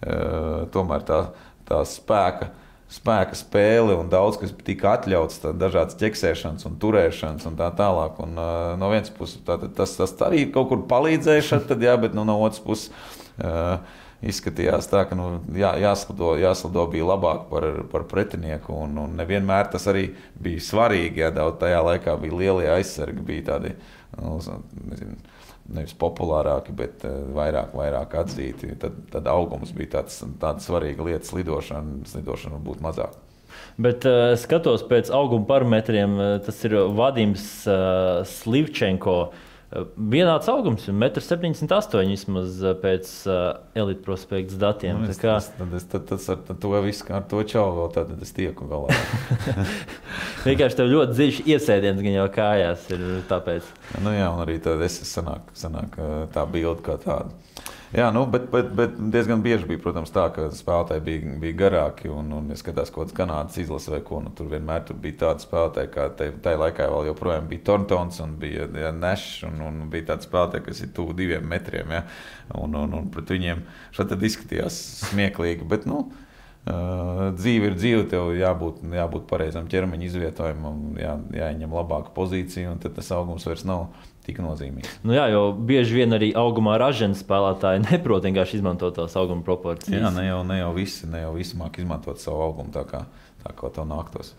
eh, tomēr tā, tā spēka spēka spēle un daudz kas tika atļauts, dažādas ķeksēšanas un turēšanas un tā tālāk. Un, uh, no vienas puses tā, tas, tas arī kaut kur palīdzēja, šat, tad, jā, bet nu, no otras puses. Uh, Izskatījās tā, ka nu, jā, jāslido, jāslido bija labāk par, par pretinieku. Un, un nevienmēr tas arī bija svarīgi. Jā, daudz tajā laikā bija lielie aizsargi, bija tādi nu, nezinu, nevis populārāki, bet uh, vairāk, vairāk atzīti. Tad, tad augums bija tāds, tāda svarīga lieta, slidošana, slidošana būtu mazāk. Bet uh, skatos pēc auguma parametriem, uh, tas ir Vadims uh, Slivčenko. Uh, Vienāds augums, 1,78 m vismaz pēc uh, elites prospekta datiem. Nu, es, kā... tas, tad es, tad, tas ar to visu ar to čauvu vēl tad es tieku galā. Vienkārši tev ļoti dziļš iesēdiens gan jau kājās. Ir, tāpēc. nu, jā, un arī tad es sanāk, sanāk tā bilde kā tāda. Jā, nu, bet, bet, bet diezgan bieži bija protams, tā, ka spēlētāji bija, bija garāki. Un, un es skatos, ko tas Kanādas izlase vai ko. Nu, tur vienmēr tur bija tādi spēlētāji, kā te, tajā laikā vēl joprojām bija Torntons un bija ja, Nešs. Un, un bija tādi spēlētāji, kas ir tuvu diviem metriem. Ja, un, un, un pret viņiem šādi izskatījās smieklīgi. Bet, nu, Uh, dzīve ir dzīve, tev jābūt, jābūt pareizam ķermeņa izvietojumam, jā, jāņem labāka pozīcija, un tad tas augums vairs nav tik nozīmīgs. Nu jā, jo bieži vien arī augumā ražas spēlētāji neprot vienkārši izmantot tās auguma proporcijas. Jā, ne jau, ne jau visi, ne jau visi māk izmantot savu augumu tā kā, tā kā tev nāktos.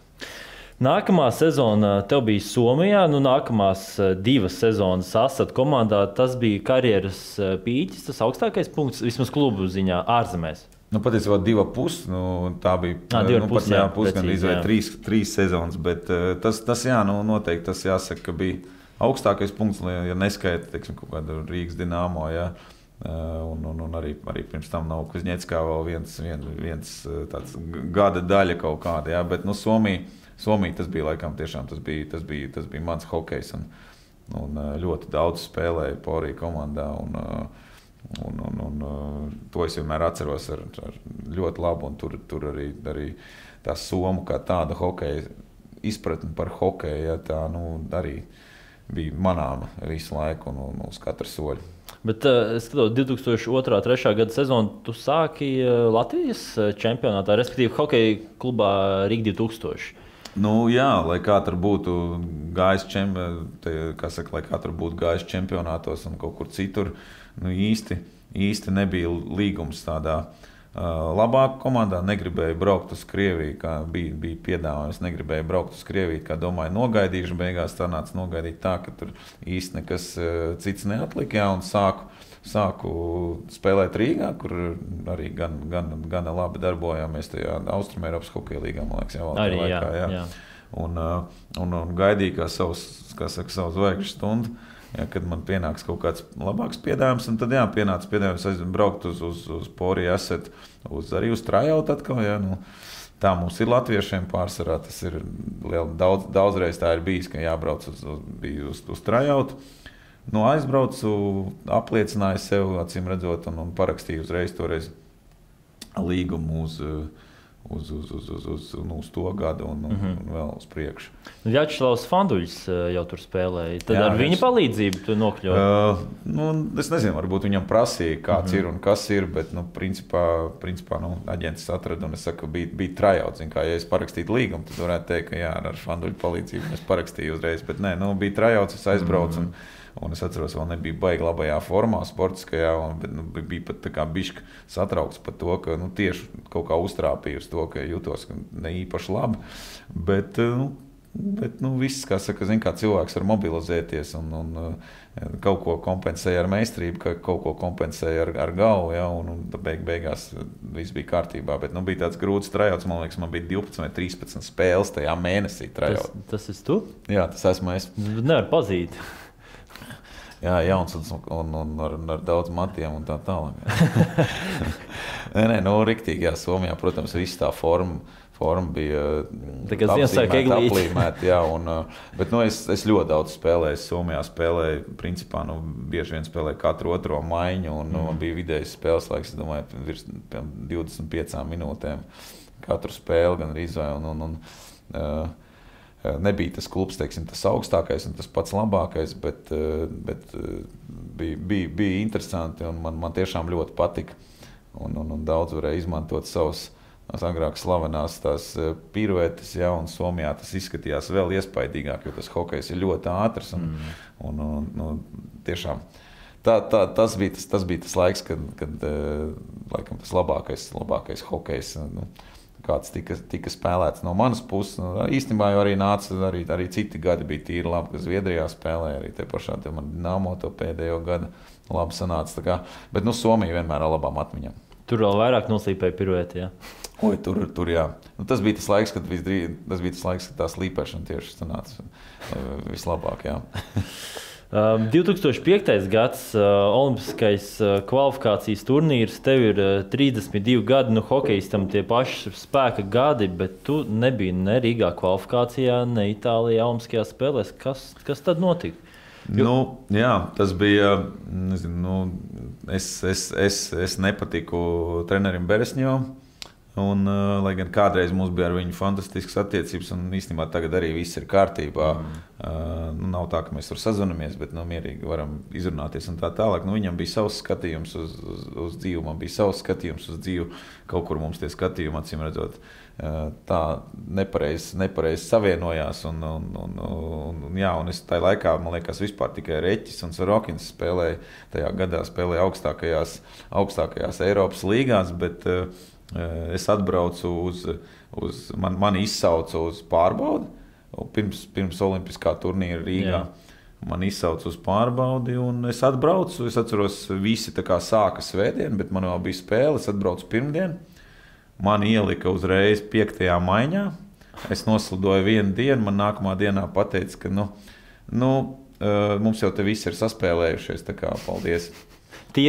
Nākamā sezona tev bija Somijā, nu, nākamās eh, divas sezonas Asad komandā. Tas bija karjeras eh, pīķis, tas augstākais punkts vismaz klubu ziņā ārzemēs. Nu, patiesībā divi pusi. Nu, tā bija līnija. Nu, pat, jā, pusi, gan izvēlēt trīs, trīs sezonas. Bet uh, tas, tas jā, nu, noteikti tas jāsaka, ka bija augstākais punkts, ja neskaita teiksim, kaut kādu Rīgas dīnāmo. Ja. Un, un, un arī, arī pirms tam nav Kuzņeckā vēl viens, viens, viens tāds gada daļa kaut kāda. Ja. Bet nu, Somija, Somija tas bija laikam tiešām tas bija, tas bija, tas bija mans hokejs. Un, un ļoti daudz spēlēju Porija komandā. Un, un, un, un, to es vienmēr atceros ar, ar ļoti labi. Tur, tur arī, arī tā soma, kā tāda hokeja izpratne par hokeju, ja, tā nu, arī bija manāma visu laiku un, un uz katra soļa. Bet uh, es skatos, 2002. un 2003. gada sezonu tu sāki uh, Latvijas čempionātā, respektīvi, hokeja klubā Rīgā 2000. Nu, jā, lai kā tur būtu gājis, čem, te, saka, lai kā tur būtu gājis čempionātos un kaut kur citur, nu, īsti, īsti nebija līgums tādā uh, labākā komandā. Negribēju braukt uz Krieviju, kā bija, bija piedāvājums. Negribēju braukt uz Krieviju, kā domāju, nogaidīšu. Beigās tā nāca nogaidīt tā, ka tur īsti nekas uh, cits neatlika. Jā, un sāku sāku spēlēt Rīgā, kur arī gan, gan, gan labi darbojāmies tajā Austrumēropas hokeja līgā. Liekas, jā, arī, laikā, jā, jā. Un, uh, un, un gaidīju kā savus, kā saka, savu zvaigžņu stundu. Ja, kad man pienāks kaut kāds labāks piedāvājums, tad jā, pienāca piedāvājums aizbraukt uz, uz, uz Poriju, esat uz, arī uz Trajautu atkal. Ja, nu, Tā mums ir latviešiem pārsvarā. Tas ir liel, daudz, daudzreiz tā ir bijis, ka jābrauc uz, uz, uz, uz Trajautu. Nu, aizbraucu, apliecināju sev, acīm redzot, un, un parakstīju uzreiz toreiz līgumu uz, uz, uz, uz, uz, uz, nu, uz to gadu un, un, mm -hmm. un vēl uz priekšu. Ļačslavs Fanduļs eh, jau tur spēlēja. Tad jā, ar viņa es... palīdzību tu nokļuvi? Uh, nu, es nezinu, varbūt viņam prasīja, kāds mm -hmm. ir un kas ir, bet, nu, principā, principā nu, aģents atrada un es saku, bija, bija trajauts. Kā ja es parakstītu līgumu, tad varētu teikt, ka jā, ar Fanduļu palīdzību es parakstīju uzreiz, bet nē, nu, bija trajauts, es aizbraucu. Mm -hmm. Un, es atceros, vēl nebija baigi labajā formā, sportiskajā, un, bet nu, bija pat tā kā bišķi satraukts par to, ka nu, tieši kaut kā uztrāpīju uz to, ka jutos ne īpaši labi. Bet, nu, Bet nu, viss, kā saka, zin, kā cilvēks var mobilizēties un, un uh, kaut ko kompensēja ar meistarību, ka kaut ko kompensēja ar, ar galvu. Ja, un, un beig, beigās viss bija kārtībā. Bet nu, bija tāds grūts trajauts. Man liekas, man bija 12 vai 13 spēles tajā mēnesī. Trajauts. Tas, tas esmu tu? Jā, tas esmu es. Nevar pazīt. Jā, jauns un, un, un ar, ar daudz matiem un tā tālāk. nē, nē, nu, riktīgi, jā, Somijā, protams, viss tā forma. Forma bija aplīmēta. Jā, un, bet nu, es, es ļoti daudz spēlēju. Somijā spēlēju, principā, nu, bieži vien spēlēju katru otro maiņu. Un, nu, mm. bija vidējais spēles laiks, domāju, virs 25 minūtēm katru spēli gan arī izvēlēt. Un, un, un, uh, nebija tas klubs, teiksim, tas augstākais un tas pats labākais, bet, eh, bet eh, bija, bija, bija interesanti un man, man tiešām ļoti patika. Un, un, un daudz varēja izmantot savus agrāk slavenās tās piruetes, ja, un Somijā tas izskatījās vēl iespaidīgāk, jo tas hokejs ir ļoti ātrs. Un, mm. un, un, un, nu, tiešām, tā, tā, tas, bija tas, tas bija tas laiks, kad, kad laikam, tas labākais, labākais hokejs. Nu, kāds tika, tika spēlēts no manas puses. Nu, īstenībā jau arī nāca arī, arī citi gadi, bija tīri labi, ka Zviedrijā spēlēja arī te pašā te man Nāmo to pēdējo gadu. Labi sanāca. Kā, bet nu, Somija vienmēr ar labām atmiņām. Tur vēl vairāk noslīpēja piruēti. Ja? Oi, tur, tur jā. Nu, tas bija tas laiks, kad, visdrīz, tas bija tas laiks, kad tā slīpēšana tieši sanāca eh, vislabāk. Um, 2005. gads, uh, Olimpiskais uh, kvalifikācijas turnīrs. Tev ir uh, 32 gadi, nu, hokeistam tie paši spēka gadi, bet tu nebija ne Rīgā kvalifikācijā, ne Itālijā, Olimpiskajā spēlēs. Kas, kas tad notika? Jo... Nu, jā, tas bija. Nezinu, nu, es, es, es, es nepatiku trenerim Beresņovam. Un, uh, lai gan kādreiz mums bija ar viņu fantastiskas attiecības, un īstenībā tagad arī viss ir kārtībā. Mm. Uh, nu, nav tā, ka mēs tur sazvanāmies, bet nu, mierīgi varam izrunāties un tā tālāk. Nu, viņam bija savs skatījums uz, uz, uz dzīvi, man bija savs skatījums uz dzīvi. Kaut kur mums tie skatījumi, acīm redzot, uh, tā nepareizi nepareiz savienojās. Un, un, un, un, un, jā, un es tajā laikā, man liekas, vispār tikai Reķis un Sorokins spēlēja tajā gadā, spēlēja augstākajās, augstākajās Eiropas līgās. Bet, uh, es atbraucu uz, uz man, mani izsauca uz pārbaudi pirms, pirms Olimpiskā turnīra Rīgā. Jā. Man izsauca uz pārbaudi, un es atbraucu. Es atceros, visi sāka svētdien, bet man vēl bija spēle. Es atbraucu pirmdien. Man ielika uzreiz piektajā maiņā. Es noslidoju vienu dienu. Man nākamā dienā pateica, ka nu, nu, eh, mums jau te viss ir saspēlējušies. Kā, paldies!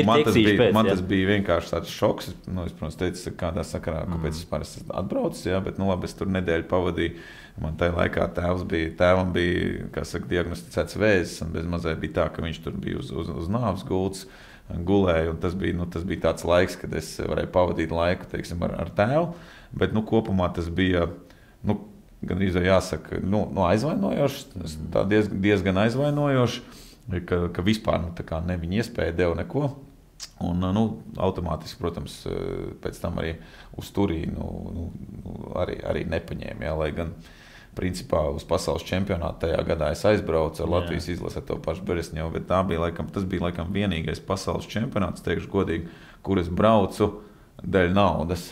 Man tas, bija, pēc, man jā. tas bija vienkārši tāds šoks. Nu, es, protams, teicu, kādā sakarā, kāpēc mm. es esmu atbraucis, jā, bet nu, labi, es tur nedēļu pavadīju. Man tajā laikā tēvs bija, tēvam bija saka, diagnosticēts vēzis, un bez mazliet bija tā, ka viņš tur bija uz, uz, uz nāves gultas. gulēju. Tas bija, nu, tas bija tāds laiks, kad es varēju pavadīt laiku teiksim, ar, ar tēvu. Bet nu, kopumā tas bija nu, gan arī jāsaka, nu, nu, aizvainojoši. Tas diez, diezgan aizvainojoši, ka, ka vispār nu, ne viņa iespēja deva neko. Un, nu, automātiski, protams, pēc tam arī uz Turīnu nu, nu, arī, arī nepaņēma. Jā, lai gan uh, principā uz pasaules čempionātu tajā gadā es aizbraucu ar Latvijas izlasi ar to pašu Beresņevu, bet bija, laikam, tas bija laikam vienīgais pasaules čempionāts, teikšu godīgi, kur es braucu dēļ naudas.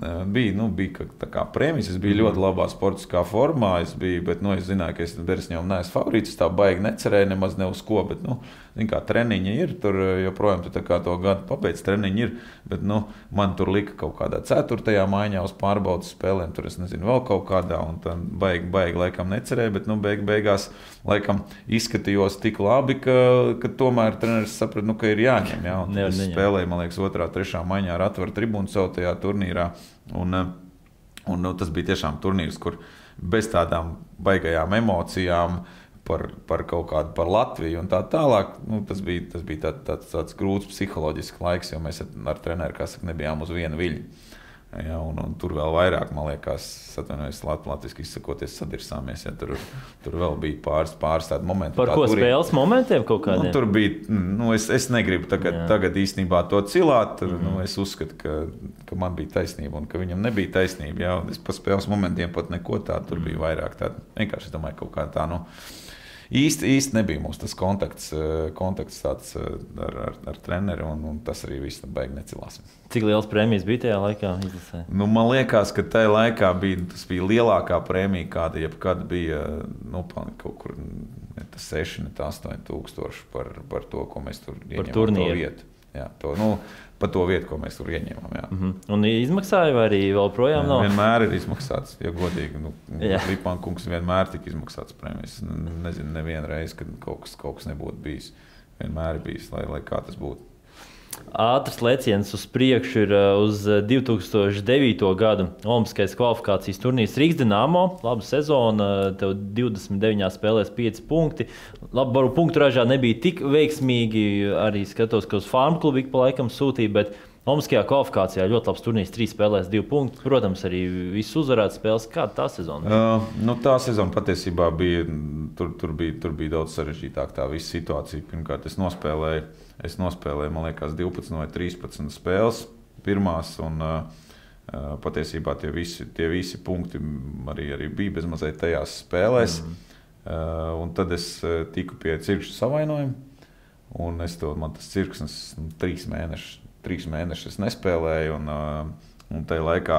Bija, nu, bija kā prēmijas, es biju ļoti labā sportiskā formā, es biju, bet nu, es zināju, ka es Beresņevam neesmu favorīts, tā baigi necerēju nemaz ne uz ko, bet, nu, kā treniņi ir, tur joprojām tu to gadu pabeidz, treniņi ir. Bet nu, man tur lika kaut kādā ceturtajā maiņā uz pārbaudas spēlēm, tur es nezinu, vēl kaut kādā, un tā baigi, baigi laikam necerēju, bet nu, beig, beigās laikam izskatījos tik labi, ka, ka tomēr treneris saprata, nu, ka ir jāņem. Jā, es spēlēju, man liekas, otrā, trešā maiņā ar atveru tribūnu savu tajā turnīrā. Un, un, nu, tas bija tiešām turnīrs, kur bez tādām baigajām emocijām uh, par, par kaut kādu par Latviju un tā tālāk. Nu, tas bija, tas bija tā, tā, tāds grūts psiholoģisks laiks, jo mēs ar treneru saka, nebijām uz vienu viļņu. Ja, un, un tur vēl vairāk, man liekas, atvainojos, latviešu izsakoties, sadirsāmies. Ja, tur, tur vēl bija pāris, pāris tādi momenti. Par tā, ko tur, spēles momentiem kaut kādiem? Nu, tur bija, nu, es, es negribu tagad, Jā. tagad īstenībā to cilāt. Tur, mm. nu, mhm. es uzskatu, ka, ka man bija taisnība un ka viņam nebija taisnība. Ja, es par spēles momentiem pat neko tādu, tur mm. bija vairāk tādu. Vienkārši es domāju, kaut kā tā. Nu, īsti, īsti nebija mums tas kontakts, eh, kontakts tāds eh, ar, ar, ar treneri, un, un tas arī viss beigās necilās. Cik liels prēmijas bija tajā laikā? Izlasē? Nu, man liekas, ka tajā laikā bija, tas bija lielākā prēmija, kāda jebkad bija. Nu, kaut kur ne tas 6, ne 8 tūkstoši par, par to, ko mēs tur ieņēmām. Jā, to, nu, pa to vietu, ko mēs tur ieņēmām. Jā. Mm -hmm. Un izmaksāja, vai arī joprojām nav? Vienmēr ir izmaksāts, ja godīgi. Nu, Lipankungs vienmēr tika izmaksāts prēmijas. Nezinu, nevienu reizi, kad kaut kas, kaut kas nebūtu bijis. Vienmēr ir bijis, lai, lai kā tas būtu. Ātrs leciens uz priekšu ir uh, uz 2009. Uh, gada Olimpiskais kvalifikācijas turnīrs Rīgas Dienāmo. Laba sezona, tev 29 spēlēs 5 punkti. Labi, varbūt punktu ražā nebija tik veiksmīgi. Arī skatos, ka uz farmu klubu ik pa laikam sūtīja. Bet... Olimpiskajā kvalifikācijā ļoti labs turnīrs, trīs spēlēs, divi punkti. Protams, arī viss uzvarēts spēles. Kāda tā sezona? Uh, nu, tā sezona patiesībā bija, tur, tur bija, tur bija daudz sarežģītāka tā visa situācija. Pirmkārt, es nospēlēju Es nospēlēju, man liekas, 12 vai 13 spēles pirmās. Un, uh, patiesībā tie visi, tie visi punkti arī, arī bija bezmazliet tajās spēlēs. Mm. Uh, un tad es tiku pie cirkšņa savainojuma. Un es to, man tas cirksnis nu, trīs mēnešus, trīs mēnešus nespēlēju. Un, uh, un tajā laikā,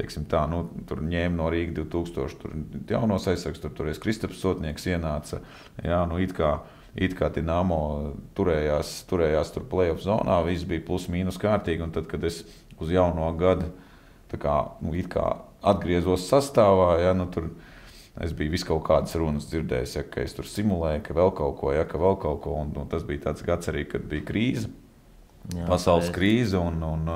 teiksim tā, nu, tur ņēma no Rīgas 2000, tur jaunos aizsargs, tur toreiz Kristaps Sotnieks ienāca. Jā, nu, it kā, uh, it kā Dienāmo turējās, turējās tur playoff zonā, viss bija plus mīnus kārtīgi. Tad, kad es uz jauno gadu kā, nu, atgriezos sastāvā, ja, nu, tur es biju vis kaut kādas runas dzirdējis, ja, ka es tur simulēju, ka vēl kaut ko, ja, ka vēl kaut ko. Un, un tas bija tāds gads arī, kad bija krīze, Jā, pasaules krīze. Un, un,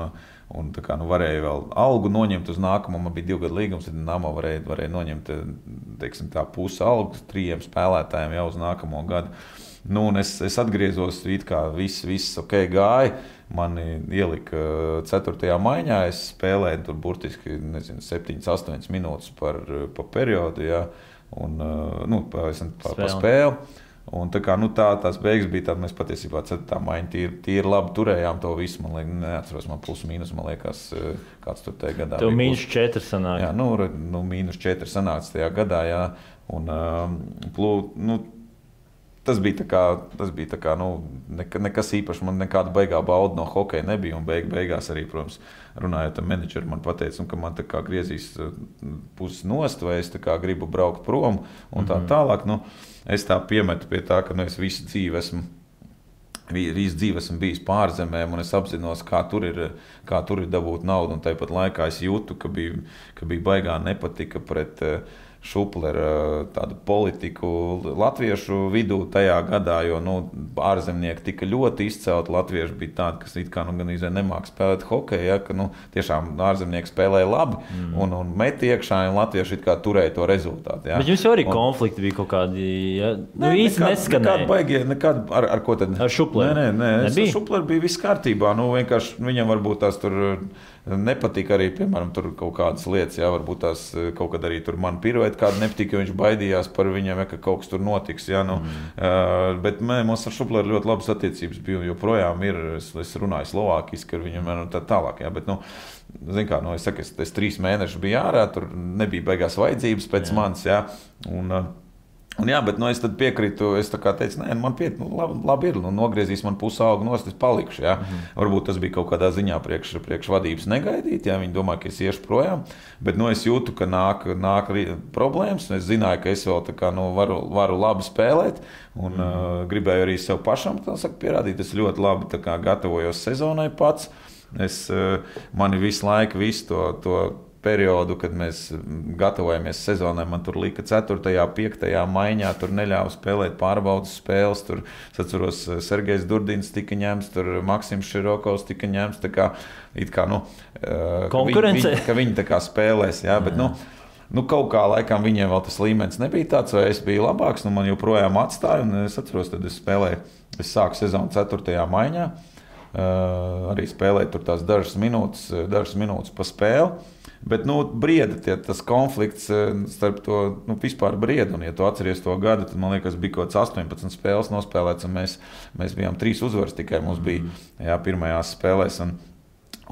Un, kā, nu, varēja vēl algu noņemt uz nākamo. Man bija divu gadu līgums, tad Namo varēja, varēja noņemt teiksim, pusi algas trijiem spēlētājiem jau uz nākamo gadu. Nu, es, es atgriezos, it kā viss, viss ok, gāja. Mani ielika 4. maiņā. Es spēlēju tur burtiski nezinu, 7, 8 minūtes par, par periodu. Ja, un, nu, pa, pa, pa spēli. Un tā kā nu, tā, tās beigas bija tādas, mēs patiesībā tā maiņa tīri, tīri labi turējām to visu. Man liekas, neatceros, man plus mīnus, man liekas, kāds tur tajā gadā. Tev mīnus 4 sanāca. Jā, nu, nu mīnus 4 sanāca tajā gadā, jā. Un, um, plū, nu, tas bija kā, tas bija kā nu, neka, nekas īpašs. Man nekāda baigā bauda no hokeja nebija. Un beig, beigās arī, protams, runājot ar menedžeru, man teica, ka man tā kā griezīs uh, puses nost, vai es gribu braukt prom un tā mhm. tālāk. Nu, es tā piemetu pie tā, ka nu, es visu dzīvi esmu. Visu dzīvi esmu bijis pārzemēm, un es apzinos, kā tur ir, kā tur ir dabūt naudu. Tāpat laikā es jūtu, ka bija, ka bija baigā nepatika pret uh, Šuplera tādu politiku latviešu vidū tajā gadā, jo nu, ārzemnieki tika ļoti izcelti. Latvieši bija tādi, kas it kā nu, gan izvēlējās nemāķi spēlēt hokeju, ja, ka nu, tiešām ārzemnieki spēlēja labi mm. un, un met iekšā, un latvieši turēja to rezultātu. Ja. Bet jums jau arī un, konflikti bija kaut kādi. Ja? Nu, ne, īsti neskanēja. Baigie, nekād, ar, ar ko tad? Ar Šupleru. Nē, nē, nē. Ar Šupleru bija viss kārtībā. Nu, viņam varbūt tās tur nepatīk arī, piemēram, kaut kādas lietas. Jā, varbūt tās eh, kaut kad arī tur man piruēt, kāda nepatīk, jo viņš baidījās par viņiem, ja, ka kaut kas tur notiks. Jā, nu, mm. uh, bet mē, mums ar Šuplēru ļoti labas attiecības bija. Joprojām ir, es, es runāju slovākiski ar viņiem un tā tālāk. Jā, bet, nu, Zin kā, nu, es, saku, es, es trīs mēnešus biju ārā, tur nebija beigās vajadzības pēc jā. manis. Jā, un, uh, Un jā, bet nu, es piekrītu. Es teicu, nē, man pietiek, nu, labi, labi ir. Nu, nogriezīs man pusaugu nost, es palikšu. Jā. Mm -hmm. Varbūt tas bija kaut kādā ziņā priekš, priekš vadības negaidīt. Jā, viņi domā, ka es iešu projām. Bet nu, es jūtu, ka nāk, nāk problēmas. Es zināju, ka es vēl kā, nu, varu, varu labi spēlēt. Un, mm -hmm. uh, gribēju arī sev pašam saka, pierādīt. Es ļoti labi kā, gatavojos sezonai pats. Es, uh, mani visu laiku, visu to, to periodu, kad mēs gatavojamies sezonai. Man tur lika 4. un 5. maiņā, tur neļāva spēlēt pārbaudas spēles. Tur, es atceros, Sergejs Durdins tika ņemts, tur Maksims Širokovs tika ņemts. Kā, kā, nu, Konkurence. Ka viņi, ka viņi tā kā spēlēs. Jā, bet, nu, Nu, kaut kā laikam viņiem vēl tas līmenis nebija tāds, vai es biju labāks. Nu, man joprojām atstāja, un es atceros, kad es spēlēju, es sāku sezonu 4. maiņā. Uh, arī spēlēju tur tās dažas minūtes, dažas minūtes pa spēli. Bet nu, brieda tie, tas konflikts eh, starp to nu, vispār briedu. Un, ja tu atceries to gadu, tad man liekas, bija kaut kāds 18 spēles nospēlēts, un mēs, mēs bijām trīs uzvaras tikai mums bija mm. jā, pirmajās spēlēs. Un,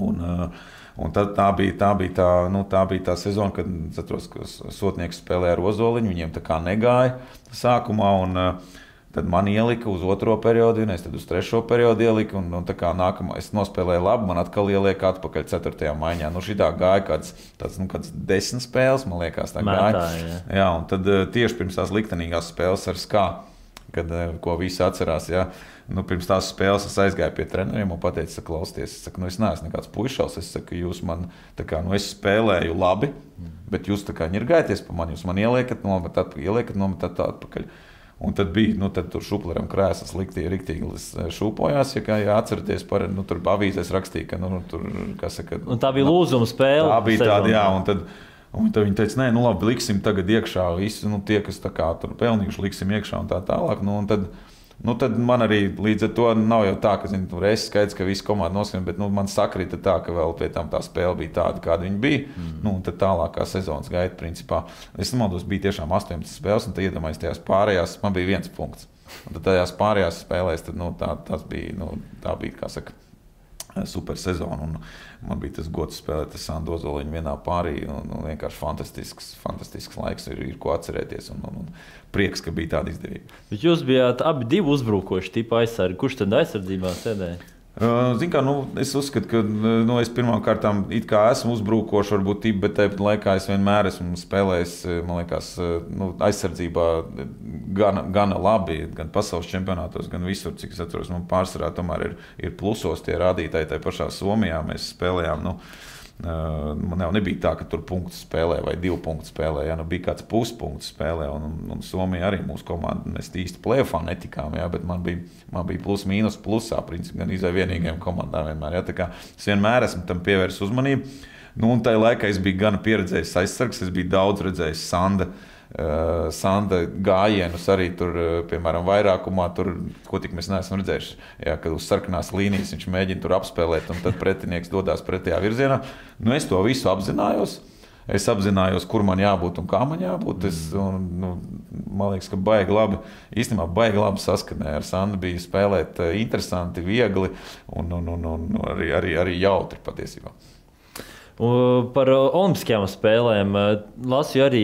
un, uh, Un tad, tā, bija, tā, bija tā, nu, tā bija tā sezona, kad atceros, Sotnieks spēlēja ar Ozoliņu. Viņiem tā kā negāja sākumā. Un, uh, Tad man ielika uz otro periodu, un es uz trešo periodu ieliku. Un, un tā kā nākamā es nospēlēju labi, man atkal ielieka atpakaļ ceturtajā maiņā. Nu, šī tā gāja kāds, tāds, nu, kāds desmit spēles, man liekas, tā Mētā, gāja. Jā. jā, un tad eh, tieši pirms tās liktenīgās spēles ar skā, kad, eh, ko visi atcerās. Jā, nu, pirms tās spēles es aizgāju pie treneriem un teicu, klausieties, es, saku, nu, es neesmu nekāds puišals. Es saku, jūs man, kā, nu, es spēlēju labi, bet jūs tā kā ņirgājaties pa mani, jūs man ieliekat, nomet atpakaļ, ieliekat, nomet atpakaļ. Un tad bija nu, tad tur šupleram krēslas liktī, riktīgi eh, šūpojās. Ja, kā, ja atceraties, par, nu, tur avīzēs rakstīja, ka nu, nu tur, saka, un tā bija lūzuma spēle. Tā bija tāda, jā. Un tad, un tad viņi teica, nē, nu labi, liksim tagad iekšā visi nu, tie, kas kā, tur pelnījuši, liksim iekšā un tā tālāk. Nu, un tad, Nu, tad man arī līdz ar to nav jau tā, ka zinu, tur es skaidrs, ka visi komanda noskrien, bet nu, man sakrita tā, ka vēl pie tam tā spēle bija tāda, kāda viņa bija. Mm. Nu, tad tālākā sezonas gaita, principā, es nemaldos, bija tiešām 18 spēles, un tad iedomājieties, tajās pārējās man bija viens punkts. Un tad tajās pārējās spēlēs, tad, nu, tā, tas bija, nu, tā bija, kā saka, super sezonu. Man bija tas gods spēlēt ar Sandu Ozoliņu vienā pārī. Un, un vienkārši fantastisks, fantastisks laiks, ir, ir ko atcerēties. Un, un, un prieks, ka bija tāda izdevība. Jūs bijāt abi uzbrukoši tipu aizsargi. Kurš tad aizsardzībā sēdēja? Zin kā, nu, es uzskatu, ka nu, es pirmkārt esmu uzbrukošs, varbūt tīp, bet tāpat laikā es vienmēr esmu spēlējis liekas, nu, aizsardzībā gana, gana labi. Gan pasaules čempionātos, gan visur, cik es atceros, man pārsvarā tomēr ir, ir plusos tie rādītāji. Tā pašā Somijā mēs spēlējām. Nu, Man jau nebija tā, ka tur punkts spēlē vai divu punktu spēlē. Ja? Nu, bija kāds puspunkts spēlē, un, un, un Somija arī mūsu komanda. Mēs īsti plēfā netikām, ja? bet man bija, man bija plus mīnus plusā, principā gan izai vienīgajām komandām vienmēr. Ja? Tā kā es vienmēr esmu tam pievērsis uzmanību. Nu, un tajā laikā es biju gan pieredzējis aizsargs, es biju daudz redzējis Sandu. Uh, Sanda gājienus arī tur, uh, piemēram, vairākumā, tur, ko tik mēs neesam redzējuši. Jā, kad uz sarkanās līnijas viņš mēģina tur apspēlēt, un tad pretinieks dodas pretējā virzienā. Nu, es to visu apzinājos. Es apzinājos, kur man jābūt un kā man jābūt. Es, un, nu, man liekas, ka baigi labi, īstenībā baigi labi saskanēja ar Sandu. Bija spēlēt uh, interesanti, viegli un, un, un, un arī, arī, arī jautri patiesībā. Par Olimpiskajām spēlēm lasīju arī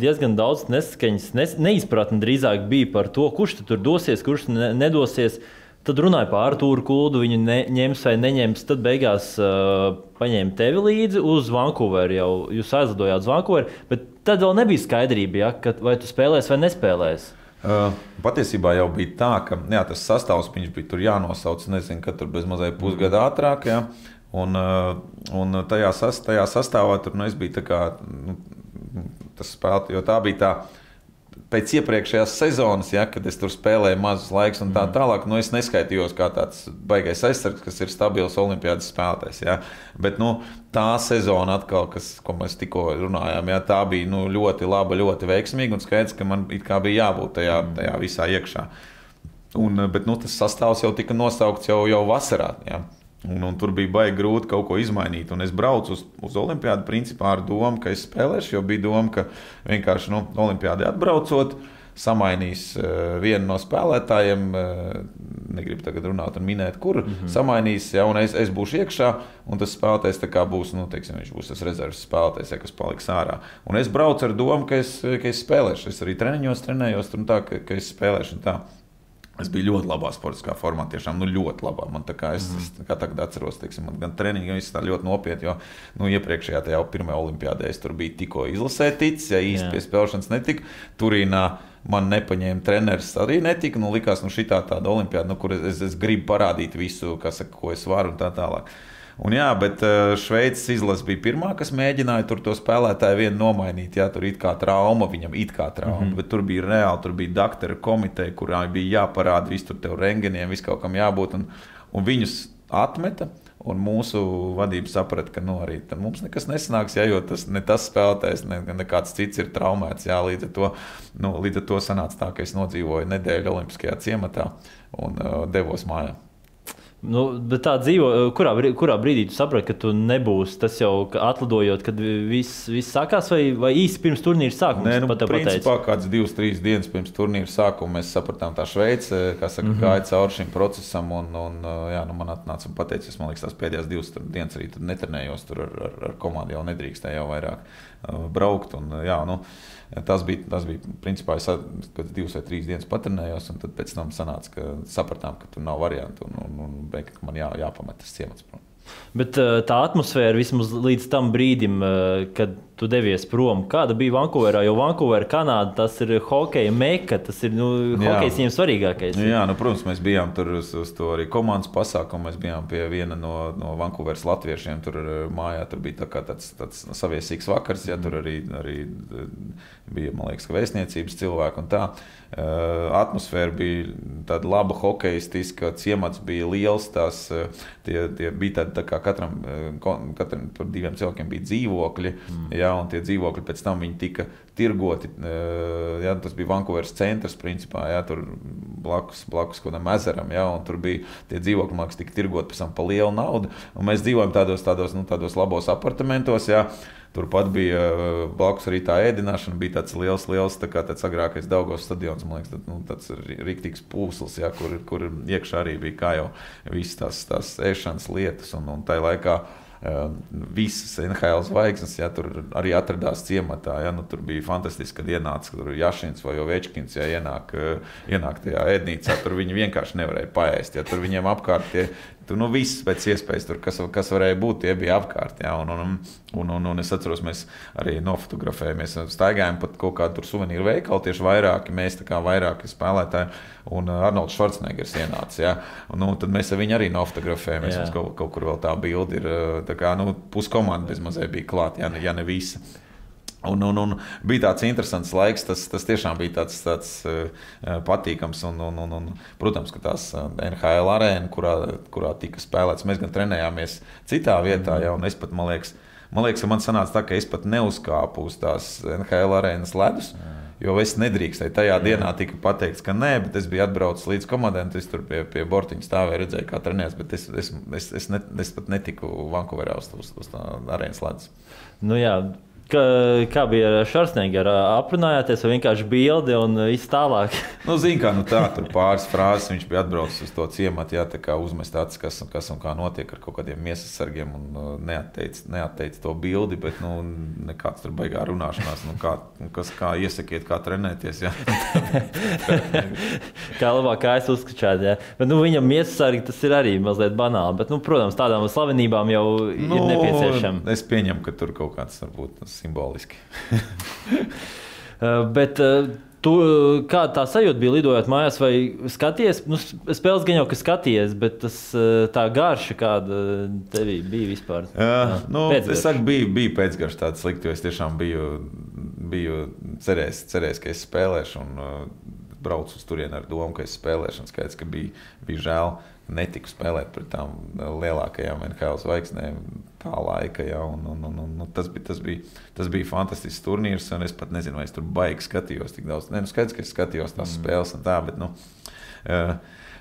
diezgan daudz neskaņas, neizpratni drīzāk bija par to, kurš tur dosies, kurš ne, nedosies. Tad runāja par Arthuru Kuldu, viņu ne, ņems vai neņems. Tad beigās uh, paņēma tevi līdzi uz Vankūveru. Jau jūs aizlidojāt uz Vankūveru, bet tad vēl nebija skaidrība, ja, ka, vai tu spēlēsi vai nespēlēsi. Uh, patiesībā jau bija tā, ka jā, tas sastāvs bija jānosauc, nezinu, kad tur bez mazliet pusgada ātrāk. Jā. Un, uh, un tajā, sas, tajā sastāvā tur nu, biju kā, nu, tas spēlēt, jo tā bija tā pēc iepriekšējās sezonas, ja, kad es tur spēlēju mazus laikus un tā mm. tālāk, nu, es neskaitījos kā tāds baisais aizsargs, kas ir stabils olimpiādas spēlētājs. Ja. Bet nu, tā sezona, atkal, kas, ko mēs tikko runājām, ja, tā bija nu, ļoti laba, ļoti veiksmīga un skaidrs, ka man bija jābūt tajā, mm. tajā visā iekšā. Un, bet nu, tas sastāvs jau tika nosaukts jau, jau vasarā. Ja. Un, un tur bija baigi grūti kaut ko izmainīt. Un es braucu uz, uz Olimpiādu principā ar domu, ka es spēlēšu, jo bija doma, ka vienkārši nu, Olimpiādi atbraucot, samainīs uh, vienu no spēlētājiem. Uh, negribu tagad runāt un minēt, kur mm -hmm. samainīs, ja, un es, es būšu iekšā, un tas spēlētājs būs, nu, teiksim, viņš būs tas rezerves spēlētājs, ja, kas paliks ārā. Un es braucu ar domu, ka es, ka es spēlēšu. Es arī treniņos trenējos, tur tā, ka, ka es spēlēšu. Es biju ļoti labā sportiskā formā, tiešām nu, ļoti labā. Man tā kā es, mm. es kā tagad atceros, teiksim, gan treniņu, gan viss tā ļoti nopietni. Jo nu, iepriekšējā tajā pirmajā olimpiādē es tur biju tikko izlasē ticis, ja īsti pie spēlēšanas netika. Turīnā man nepaņēma treneris arī netika. Nu, likās, nu, šī tā tāda olimpiāda, nu, kur es, es gribu parādīt visu, kas, ko es varu un tā tālāk. Un, jā, bet eh, Šveices izlase bija pirmā, kas mēģināja tur to spēlētāju vienu nomainīt. Jā, tur it kā trauma, viņam it kā trauma, mm -hmm. bet tur bija reāli, tur bija doktora komiteja, kurā bija jāparāda viss tur rengeniem, viss kaut kam jābūt. Un, un viņus atmeta. Un mūsu vadība saprata, ka nu, arī mums nekas nesanāks, ja, jo tas ne tas spēlētājs, ne, ne kāds cits ir traumēts. Jā, līdz, ar to, nu, līdz ar to sanāca tā, ka es nodzīvoju nedēļu Olimpiskajā ciematā un uh, devos mājās. Nu, bet tā dzīvo, kurā, kurā brīdī tu saprati, ka tu nebūsi tas jau atlidojot, kad viss, viss sākās, vai, vai īsi pirms turnīra sākuma? Nē, nu, principā kāds divas, trīs dienas pirms turnīra sākuma mēs sapratām, tā Šveice, kas saka, mm -hmm. gāja cauri šim procesam, un, un jā, nu, man atnāca un pateica, es man liekas, tās pēdējās divas dienas arī netrenējos tur ar, ar, ar komandu, jau nedrīkstēju jau vairāk uh, braukt. Un, jā, nu, Tas bija, tas bija principā, es kad divas vai trīs dienas patrenējos, un tad pēc tam sanāca, ka sapratām, ka tur nav variantu, un, un, un beig, man jā, jāpamet tas ciemats. Prom. Bet uh, tā atmosfēra vismaz līdz tam brīdim, uh, kad tu devies prom, kāda bija Vankūverā? Jo Vankūverā, Kanāda, tas ir hokeja meka, tas ir nu, hokejs viņiem svarīgākais. Jā, nu, protams, mēs bijām tur uz, uz to arī komandas pasākumu. Mēs bijām pie viena no, no Vankūveras latviešiem. Tur mājā tur bija tā tāds, tāds saviesīgs vakars, ja tur arī, arī bija, man liekas, vēstniecības cilvēki un tā. Uh, atmosfēra bija tāda laba, hokeistiska, ciemats bija liels. Tās, tie, tie bija tādi, tā kā katram, katram par diviem cilvēkiem bija dzīvokļi. Mm. Jā, un tie dzīvokļi pēc tam tika tirgoti. Jā, tas bija Vankūveras centrs, principā, jā, tur blakus, blakus kādam ezeram. Jā, tur bija tie dzīvokļi, kas tika tirgoti pēc tam par lielu naudu. Un mēs dzīvojam tādos, tādos, nu, tādos labos apartamentos. Jā. Turpat bija uh, blakus arī tā ēdināšana, bija tāds liels, liels tā kā tāds agrākais Daugos stadions, man liekas, tad, nu, tāds rīktīgs pūsls, ja, kur, kur iekšā arī bija kā jau visas tās, tās ēšanas lietas. Un, un tajā laikā uh, visas NHL zvaigznes, ja tur arī atradās ciematā. Ja, nu, tur bija fantastiski, kad ienāca tur Jašins vai Ovečkins, ja ienāk, uh, ienāk tajā ēdnīcā. Tur viņi vienkārši nevarēja paēst. Ja, tur viņiem apkārt tie Tur nu, viss pēc iespējas, tur, kas, kas varēja būt, tie bija apkārt. Ja, un, un, un, un, un es atceros, mēs arī nofotografējāmies, staigājām pat kaut kādu suvenīru veikalu, tieši vairāki, mēs kā vairāki spēlētāji. Un uh, Arnolds Švarcnegers ienāca. Ja, un, nu, tad mēs ar viņu arī nofotografējāmies. Mums kaut, kaut kur vēl tā bilde ir. Uh, tā kā nu, puskomanda bezmazliet bija klāta, ja, ja ne visa. Un, un, un bija tāds interesants laiks, tas, tas tiešām bija tāds, tāds uh, patīkams. Un, un, un, un, protams, ka tās eh, NHL arēna, kurā, kurā tika spēlēts, mēs gan trenējāmies citā vietā, jau es pat, man liekas, man liekas, ka man sanāca tā, ka es pat neuzkāpu uz tās NHL arēnas ledus. Jo es nedrīkstēju. Tajā Jā. dienā tika pateikts, ka nē, bet es biju atbraucis līdz komandai. Es tur pie, pie bortiņa stāvēju, redzēju, kā trenējas. Bet es, es, es, es, ne, es pat netiku Vankūverā uz, uz, uz tā arēnas ledus. Nu jā, Kā, kā bija ar Šarstnēgeru? Aprunājāties vai vienkārši bildi un viss tālāk? nu, zin, kā, nu tā, tur pāris frāzes viņš bija atbraucis uz to ciematu, jā, tā kā uzmest acis, kas, kas un kā notiek ar kaut kādiem miesas sargiem un uh, neatteic, neatteic to bildi, bet, nu, nekāds tur baigā runāšanās, nu, kā, kas, kā iesakiet, kā trenēties, kā labāk kājas uzskačāt, jā. Bet, nu, viņam miesas sargi tas ir arī mazliet banāli, bet, nu, protams, tādām slavenībām jau nu, ir nepieciešama. Es pieņemu, ka tur kaut kāds varbūt tas simboliski. Uh, bet uh, tu, kā tā sajūta bija lidojot mājās, vai skaties? Nu, spēles gan jau, ka skaties, bet tas, uh, tā garša, kāda tev bija vispār? Jā, nu, es saku, bija, bija pēcgarša tāda slikta, jo es tiešām biju, biju cerējis, cerējis ka es spēlēšu. Un, uh, braucu uz turieni ar domu, ka es spēlēšu. Skaidrs, ka bija, bija žēl, ka netiku spēlēt pret tām lielākajām NHL zvaigznēm tā laika. Ja, un, un, un, un, un tas, bija, tas, bija, tas bija fantastisks turnīrs, un es pat nezinu, vai es tur baigi skatījos tik daudz. Nē, nu, skaidrs, ka es skatījos tās mm. spēles un tā, bet. Nu, uh,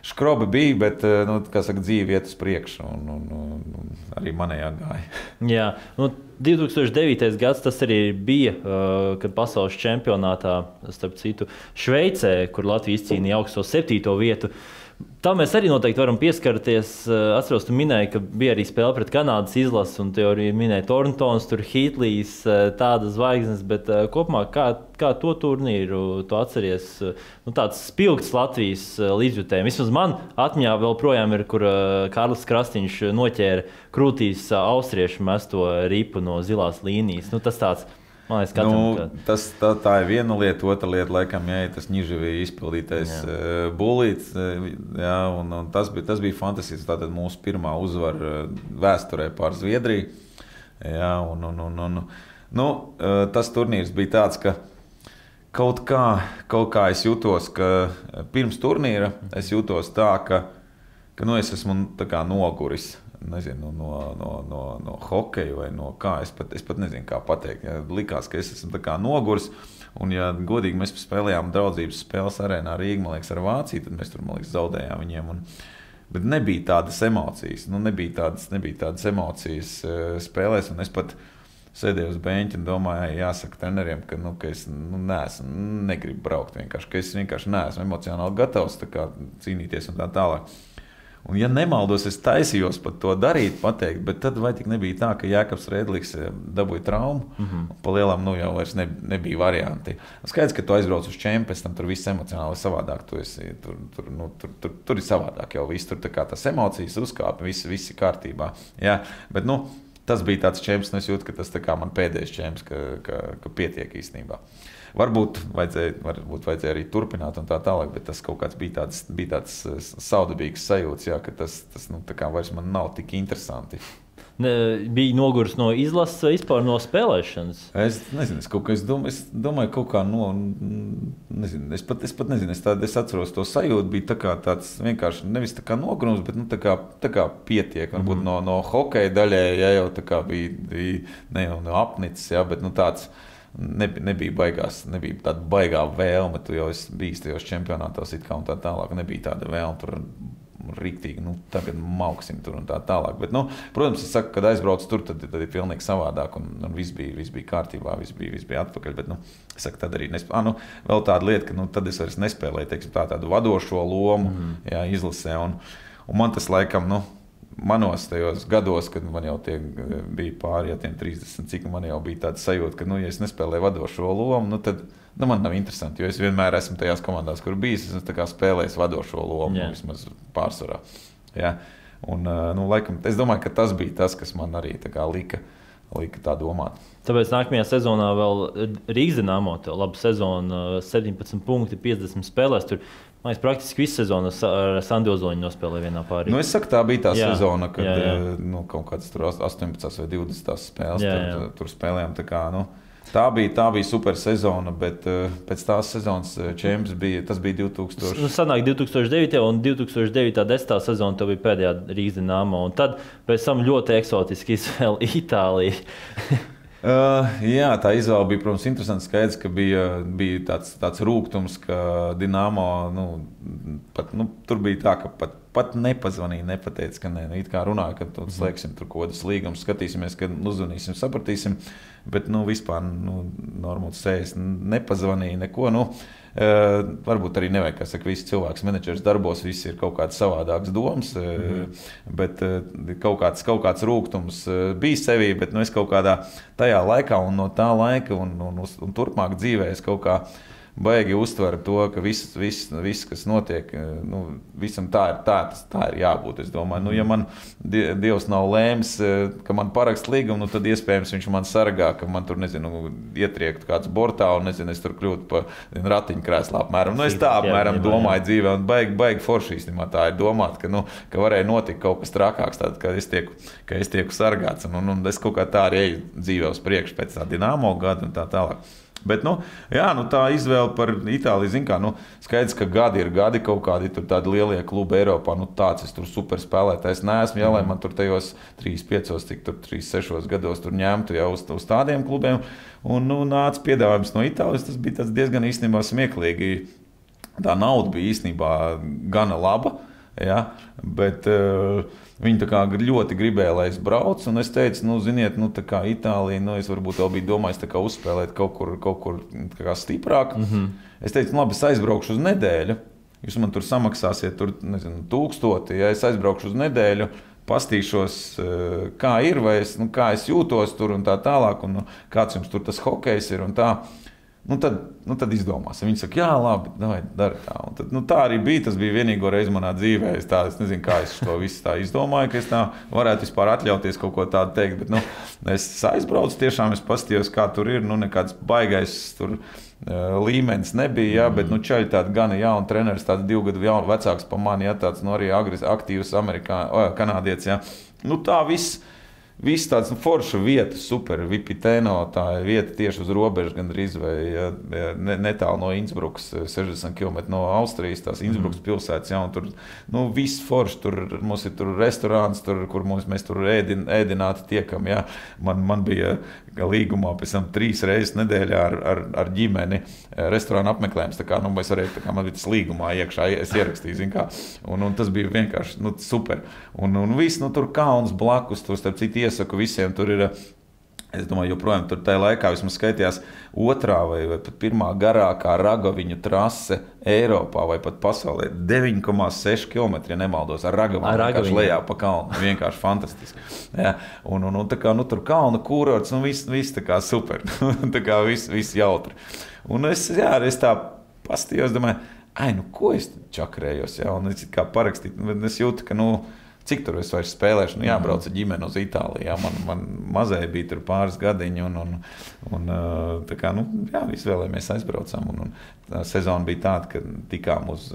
Skrobi bija, bet nu, saka, dzīve iet uz priekšu, un, un, un, un arī manējā gāja. Jā, nu, 2009. gads tas arī bija, kad pasaules čempionātā, starp citu, Šveicē, kur Latvija izcīnīja augsto septīto vietu. Uh, Tā mēs arī noteikti varam pieskarties. Eh, atceros, tu minēji, ka bija arī spēle pret Kanādas izlasi, un te arī minēja Torntons, tur Hitlīs, eh, tādas zvaigznes. Bet eh, kopumā kā, kā to turnīru tu atceries? Nu, tāds spilgts Latvijas līdzjutējums. Vismaz man atmiņā vēl projām ir, kur Kārlis Krastīņš noķēra krūtīs austriešu mesto ripu no zilās līnijas. Nu, tas tāds Man liekas, katram, nu, ka... tas, tā, tā ir viena lieta. Otra lieta, laikam, jā, tas Nižavija izpildītais jā. uh, bulīts. Uh, jā, un, un tas, bija, tas bija fantastisks. Tā bija mūsu pirmā uzvara uh, vēsturē pār Zviedriju. Jā, un, un, un, un, nu, tas turnīrs bija tāds, ka kaut kā, kaut kā es jutos, ka pirms turnīra es jutos tā, ka, ka nu, es esmu noguris nezinu, no, no, no, no hokeja vai no kā. Es pat, es pat nezinu, kā pateikt. Ja, likās, ka es esmu noguris. Un, ja godīgi mēs spēlējām draudzības spēles arēnā Rīgā, man liekas, ar Vāciju, tad mēs tur liekas, zaudējām viņiem. Un, bet nebija tādas emocijas. Nu, nebija, tādas, nebija tādas emocijas uh, spēlēs. Es pat sēdēju uz beigta un domāju, jāsaka treneriem, ka, nu, ka es nu, neesmu, negribu braukt. Vienkārši, es vienkārši neesmu emocionāli gatavs kā, cīnīties un tā tālāk. Un, ja nemaldos, es taisījos pat to darīt, pateikt, bet tad vai tik nebija tā, ka Jēkabs Rēdlis eh, dabūja traumu? Mm -hmm. Pa lielam, nu jau ne, nebija varianti. Skaidrs, ka tu aizbrauc uz čempionu, tam tur viss emocionāli savādāk. Tu esi, tur, tur, nu, tur, tur, tur ir savādāk jau viss. Tur tas emocijas uzkāpa, viss, viss ir kārtībā. Jā, bet, nu, tas bija tāds čempions, un es jūtu, ka tas man pēdējais čempions, ka, ka, ka pietiek īstenībā. Varbūt vajadzēja, varbūt vajadzēja arī turpināt, un tā tālāk, bet tas kaut kāds bija tāds, bija tāds saudabīgs sajūts, jā, ka tas, tas nu, vairs man nav tik interesanti. Ne, bija noguris no izlases, vispār no spēlēšanas. Es nezinu, es, kā, es, domāju, es domāju, ka kaut kā no. Nezinu, es, pat, es pat nezinu, es, tād, es atceros to sajūtu. Bija tā tāds vienkārši nevis tā kā nogurums, bet nu, tā kā, tā kā pietiek. Varbūt mm -hmm. no, no hokeja daļai ja, jau bija, bija ne jau no apnicis, ja, bet nu, tāds nebija, nebija baigās, nebija tāda baigā vēlme. Tu jau biji tajos čempionātos, kā tā tālāk. Nebija tāda vēlme tur rīktīgi, nu, tagad mauksim tur un tā tālāk. Bet, nu, protams, es saku, kad aizbraucu tur, tad, tad ir pilnīgi savādāk. Un, un viss, bija, viss bija kārtībā, viss bija, viss bija atpakaļ. Bet, nu, es saku, tad arī nespēju. Ah, nu, vēl tāda lieta, ka nu, tad es vairs nespēlēju teiksim, tā, tādu vadošo lomu mm. jā, izlasē. Un, un man tas laikam. Nu, manos tajos gados, kad man jau tie bija pāri ja, 30, cik man jau bija tāds sajūta, ka, nu, ja es nespēlēju vadošo lomu, nu, tad nu, man nav interesanti. Jo es vienmēr esmu tajās komandās, kur bijis, es esmu spēlējis vadošo lomu, yeah. vismaz pārsvarā. Ja? Un, nu, laikam, es domāju, ka tas bija tas, kas man arī lika. Lika tā domāt. Tāpēc nākamajā sezonā vēl Rīgas dīnāmo, jau laba sezona, 17 punkti, 50 spēlēs. Tur Man liekas, praktiski visu sezonu ar Sandu Ozoliņu nospēlēja vienā pārī. Nu, es saku, tā bija tā jā, sezona, kad jā, jā. Eh, nu, kaut kādas 18 vai 20 spēles jā, jā. Tur, tur spēlējām. Kā, nu, tā, bija, tā bija super sezona, bet uh, pēc tās sezonas eh, čempions bija, tas bija 2000. Nu, sanāk 2009. un 2009. 10. sezona, tā bija pēdējā Rīgas dīnāma. Un tad pēc tam ļoti eksotiski izvēle Itālija. Uh, jā, tā izvēle bija, protams, interesanta. Skaidrs, ka bija, bija tāds, tāds rūkums, ka Dienāmo nu, pat, nu, tur bija tā, ka pat, pat nepazvanīja, nepateica, ka nē, nu, it kā runāja, ka tur slēgsim tur kaut kādas līgumas, skatīsimies, kad uzzvanīsim, sapratīsim. Bet nu, vispār nu, normāli sēž, nepazvanīja neko. Nu, Uh, varbūt arī nevajag, kas saka, visi cilvēks, menedžers darbos, viss ir kaut kāds savādāks domas, mm -hmm. bet uh, kaut kāds, kaut kāds rūkums bija sevī, bet nu, es kaut kādā tajā laikā un no tā laika un, un, un, un turpmāk dzīvē es kaut kādā baigi uztver to, ka viss, viss, viss kas notiek, eh, nu, visam tā ir, tā, tas, tā ir jābūt. Es domāju, nu, ja man Dievs nav lēms, eh, ka man parakst līgumu, nu, tad iespējams viņš man sargā, ka man tur, nezinu, ietriektu kāds bortā un, nezinu, es tur kļūtu par ratiņkrēslā apmēram. Nu, es tā apmēram domāju dzīvē un baigi, baigi forši īstenībā tā ir domāt, ka, nu, ka varēja notikt kaut kas trakāks, tad, kad es tieku, ka es tieku sargāts un, un, un es kaut kā tā arī eju dzīvē uz priekšu pēc tā dināmo gada un tā tālāk. Bet, nu, jā, nu, tā izvēle par Itāliju, zin, kā, nu, skaidrs, ka gadi ir gadi, kaut kādi tādi lielie klubi Eiropā. Nu, tāds es tur super spēlētājs neesmu. Jā, lai man tur tajos 3, 5, cik tur 3, 6 gados tur ņemtu jau uz, uz tādiem klubiem. Un nu, nāca piedāvājums no Itālijas. Tas bija diezgan īstenībā smieklīgi. Tā nauda bija īstenībā gana laba. Ja, bet, uh, Viņi ļoti gribēja, lai es braucu, un es teicu, nu, ziniet, nu, tā kā Itālija, nu, es varbūt vēl biju domājis uzspēlēt kaut kur, kaut kur stiprāk. Mm -hmm. Es teicu, nu, labi, es aizbraukšu uz nedēļu. Jūs man tur samaksāsiet, tur, nezinu, tūkstoti, ja es aizbraukšu uz nedēļu. Pastīšos, eh, kā ir, vai es, nu, kā es jūtos tur un tā tālāk, un nu, kāds jums tur tas hokejs ir un tā. Nu, tad, nu, tad izdomāsim. Viņi saka, jā, labi, davai, dari tā. Un tad, nu, tā arī bija. Tas bija vienīgo reizi manā dzīvē. Es, tā, es nezinu, kā es to visu tā izdomāju, ka es tā varētu vispār atļauties kaut ko tādu teikt. Bet, nu, es aizbraucu, tiešām es paskatījos, kā tur ir. Nu, nekāds baigais tur līmenis nebija, jā, bet nu, čaļi tādi gan jauni treneris, tāds divu gadu vecāks par mani, jā, tāds nu, arī agres, aktīvs amerikā, kanādietis. Nu, tā viss Viss tāds nu, forša vieta, super. Vipitēno tā ir vieta tieši uz robežas, gandrīz vai ja, ne, netālu no Innsbruckas, 60 km no Austrijas, tās Innsbruckas mm. pilsētas. Ja, tur nu, viss forši, tur mums ir tur restorāns, tur, kur mums, mēs tur ēdin, ēdināti tiekam. Ja. Man, man bija līgumā pēc tam trīs reizes nedēļā ar, ar, ar ģimeni restorāna apmeklējums. Tā kā, nu, mēs varējām, kā man bija tas līgumā iekšā, es ierakstīju, kā, un, un tas bija vienkārši nu, super. Un, un viss, nu, tur kalns blakus, tur starp citu iesaku visiem. Tur ir, es domāju, joprojām tur tajā laikā vismaz skaitījās otrā vai, vai pat pirmā garākā ragaviņu trase Eiropā vai pat pasaulē. 9,6 km, ja nemaldos, ar ragaviņu. Ragaviņu lejā pa kalnu. Vienkārši fantastiski. Ja, un, un, un tā kā nu, tur kalnu kūrots, nu viss vis tā kā super. tā kā viss vis jautri. Un es, jā, es tā pastījos, domāju, ai, nu ko es čakrējos, ja, un es kā parakstīt, es jūtu, ka, nu, cik tur es vairs spēlēšu. Nu, jābrauc ar ģimeni uz Itāliju. Jā, man, man mazai bija tur pāris gadiņi, un, un, un tā kā nu, jā, izvēlējāmies aizbraucam. Un, un sezona bija tāda, ka tikām uz.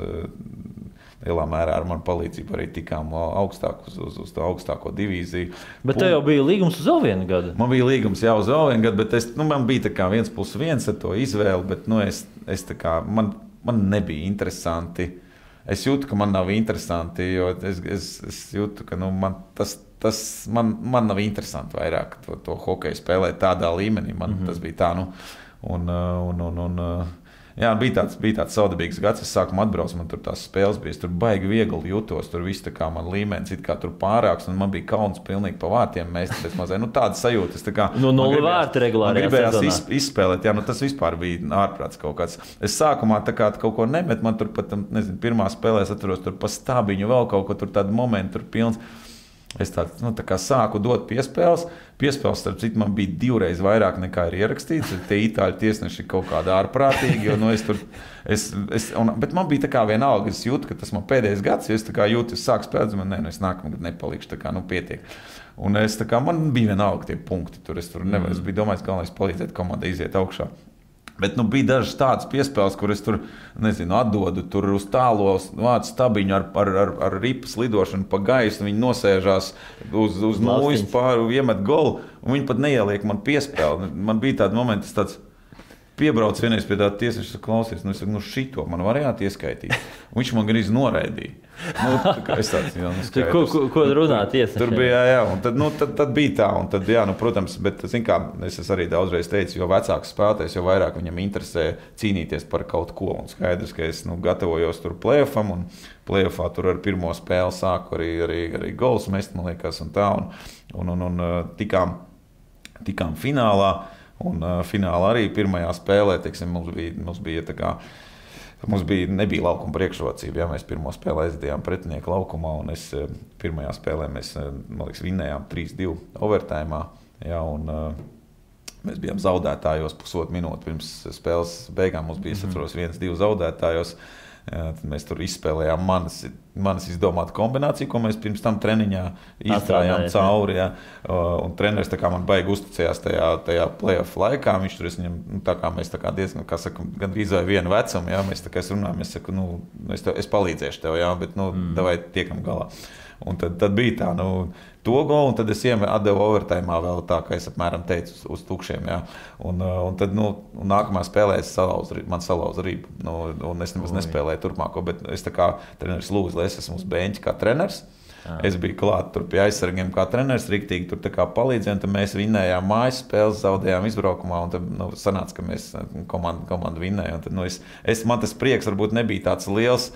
Lielā mērā ar manu palīdzību arī tikām augstāk uz, uz, uz to augstāko divīziju. Bet tev jau bija līgums uz vēl vienu gadu. Man bija līgums jau uz vēl vienu gadu, bet es, nu, man bija viens plus viens ar to izvēli. Bet, nu, es, es kā, man, man nebija interesanti es jūtu, ka man nav interesanti, jo es, es, es jūtu, ka nu, man tas, tas man, man nav interesanti vairāk to, to hokeju spēlēt tādā līmenī. Man mm -hmm. tas bija tā, nu, un, un, un, un, un Jā, bija tāds, bija tāds saudabīgs gads, es sākumā atbraucu, man tur tās spēles bija. Tur baigi viegli jutos, tur viss kā man līmenis, it kā tur pārāks, un man bija kauns pilnīgi pa vārtiem. Mēs tam mazliet nu, tādu sajūtu. Es tā kā no nu, nulles vārta regulāri gribējās iz, izspēlēt. Jā, nu, tas vispār bija ārprāts kaut kāds. Es sākumā tā kā kaut ko nemetu, man tur pat, nezinu, pirmā spēlē es atceros, tur pa stābiņu vēl kaut ko tur tādu momentu tur pilns. Es tādu, nu, tā sāku dot piespēles. Piespēles, starp citu, man bija divreiz vairāk nekā ir ierakstīts. Tie itāļu tiesneši ir kaut kādi ārprātīgi. Jo, nu, es tur, es, es, un, bet man bija tā kā vienalga, es jūtu, ka tas man pēdējais gads, jo es jūtu, es sāku spēlēt, man nē, nu, es nākamā gada nepalikšu. Tā kā nu, pietiek. Un es, kā, man bija vienalga tie punkti. Tur es, tur nevar, es mm. biju domājis, ka galvenais palīdzēt komandai iziet augšā. Bet nu, bija dažas tādas piespēles, kuras tur nezinu, atdodu tur uz tālos vācu stabiņu ar, ar, ar, ar ripas lidošanu pa gaisu. Viņi nosēžās uz, uz nulles pāri, iemet golu, un viņi pat neieliek man piespēli. Man bija tāds moments, tāds piebrauc vienreiz pie tā tiesneša, klausies, nu, es saku, nu šito man varējāt ieskaitīt. Un viņš man gan iznoraidīja. Nu, es tāds, jā, nu, skaidrs. ko, ko, ko runāt tiesneša? Tur bija, jā, jā, un tad, nu, tad, tad bija tā, un tad, jā, nu, protams, bet, zin kā, es arī daudzreiz teicu, jo vecāks spēlētājs, jo vairāk viņam interesē cīnīties par kaut ko, un skaidrs, ka es, nu, gatavojos tur plēfam, un plēfā tur ar pirmo spēli sāku arī, arī, arī gols mest, man liekas, un tā, un, un, un, un tikām, tikām finālā, Un uh, finālā arī pirmajā spēlē teiksim, mums bija, mums bija tā kā. Mums bija, nebija laukuma priekšrocība. Ja mēs pirmo spēli aizdījām pretinieku laukumā, un es pirmajā spēlē mēs, liekas, vinnējām 3-2 overtājumā. Ja, un, Mēs bijām zaudētājos pusotru minūti pirms spēles beigām. Mums bija, mm -hmm. es atceros, viens, divi zaudētājos. Uh, Jā, mēs tur izspēlējām manas, manas izdomātu kombināciju, ko mēs pirms tam treniņā izstrādājām cauri. Jā. Un treneris man baigi uzticējās tajā, tajā playoff laikā. Viņš tur viņam, nu, tā kā mēs tā kā diezgan, kā saka, gandrīz vai vienu vecumu, jā, mēs tā kā es runājam, es saku, nu, es, tev, es palīdzēšu tev, jā, bet, nu, mm. davai tiekam galā. Un tad, tad bija tā, nu, to golu, un tad es iedevu overtime vēl tā, kā es apmēram teicu, uz, uz tukšiem. Jā. Un, uh, un tad, nu, un nākamā spēlē es salauzu, man salauzu rīpu. Nu, un es nemaz nespēlēju turpmāko, bet es tā kā treneris lūdzu, lai es esmu uz beņķa kā treneris. Jā. Es biju klāts tur pie aizsargiem, kā treneris, rīktīgi tur palīdzēja. Tad mēs vinnējām mājas spēles, zaudējām izbraukumā. Tad nu, sanāca, ka mēs komandu, komandu vinnējām. Tad, nu, es, es, man tas prieks varbūt nebija tāds liels.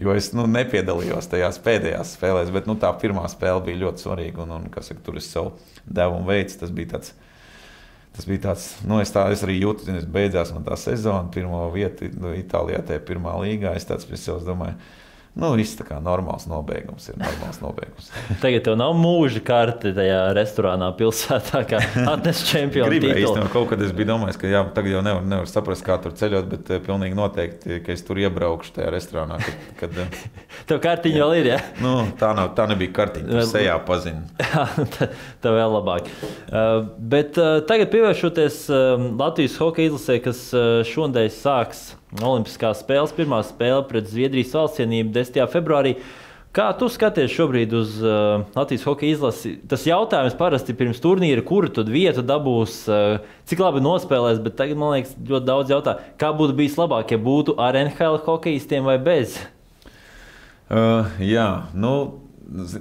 Jo es nu, nepiedalījos tajās pēdējās spēlēs, bet nu, tā pirmā spēle bija ļoti svarīga. Un, un, saka, tur es savu devumu veidu. Tas bija tāds, tas bija tāds, nu, es, tā, es arī jūtu, ka beidzās man tā sezona, pirmā vieta nu, Itālijā, tajā pirmā līgā. Es tāds pie sevis domāju, Nu, viss tā kā normāls nobeigums ir normāls nobeigums. Tagad tev nav mūža karte tajā restorānā, pilsētā, kā atnest čempionu titulu. Īstenībā, kaut kad es biju domājis, ka jā, tagad jau nevar, nevar saprast, kā tur ceļot, bet uh, pilnīgi noteikti, ka es tur iebraukšu tajā restorānā. Kad, kad, uh, Tev kartiņa vēl ir, ja? Nu, tā, nav, tā nebija kartiņa, tas sejā pazina. tā vēl labāk. Uh, bet uh, tagad pievēršoties uh, Latvijas hokeja izlasē, kas uh, šodien sāks Olimpiskās spēles, pirmā spēle pret Zviedrijas valstsienību 10. februārī. Kā tu skaties šobrīd uz uh, Latvijas hokeja izlasi? Tas jautājums parasti pirms turnīra, kuru tad vietu dabūs, uh, cik labi nospēlēs, bet tagad man liekas, ļoti daudz jautā, kā būtu bijis labāk, ja būtu ar NHL hokeistiem vai bez? Uh, jā, nu,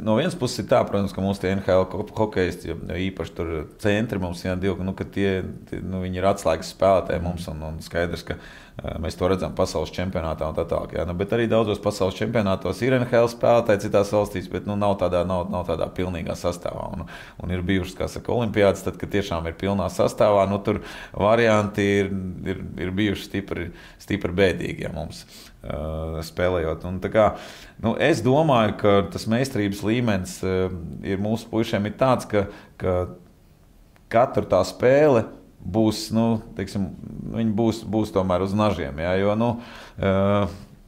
no vienas puses ir tā, protams, ka tie NHL hokeisti, jo īpaši tur centri mums ir divi, nu, ka tie, tie nu, ir atslēgas spēlētāji mums un, un skaidrs, ka Mēs to redzam pasaules čempionātā un tā tālāk. Nu, bet arī daudzos pasaules čempionātos ir NHL spēlētāji citās valstīs, bet nu, nav, tādā, nav, nav tādā pilnīgā sastāvā. Un, un ir bijušas, kā saka, olimpiādas, tad, kad tiešām ir pilnā sastāvā, nu, tur varianti ir, ir, ir bijuši stipri, stipri bēdīgi ja, mums uh, spēlējot. Un, kā, nu, es domāju, ka tas meistarības līmenis uh, ir mūsu puišiem ir tāds, ka, ka katra tā spēle būs, nu, teiksim, viņi būs, būs tomēr uz nažiem. Jā, jo, nu,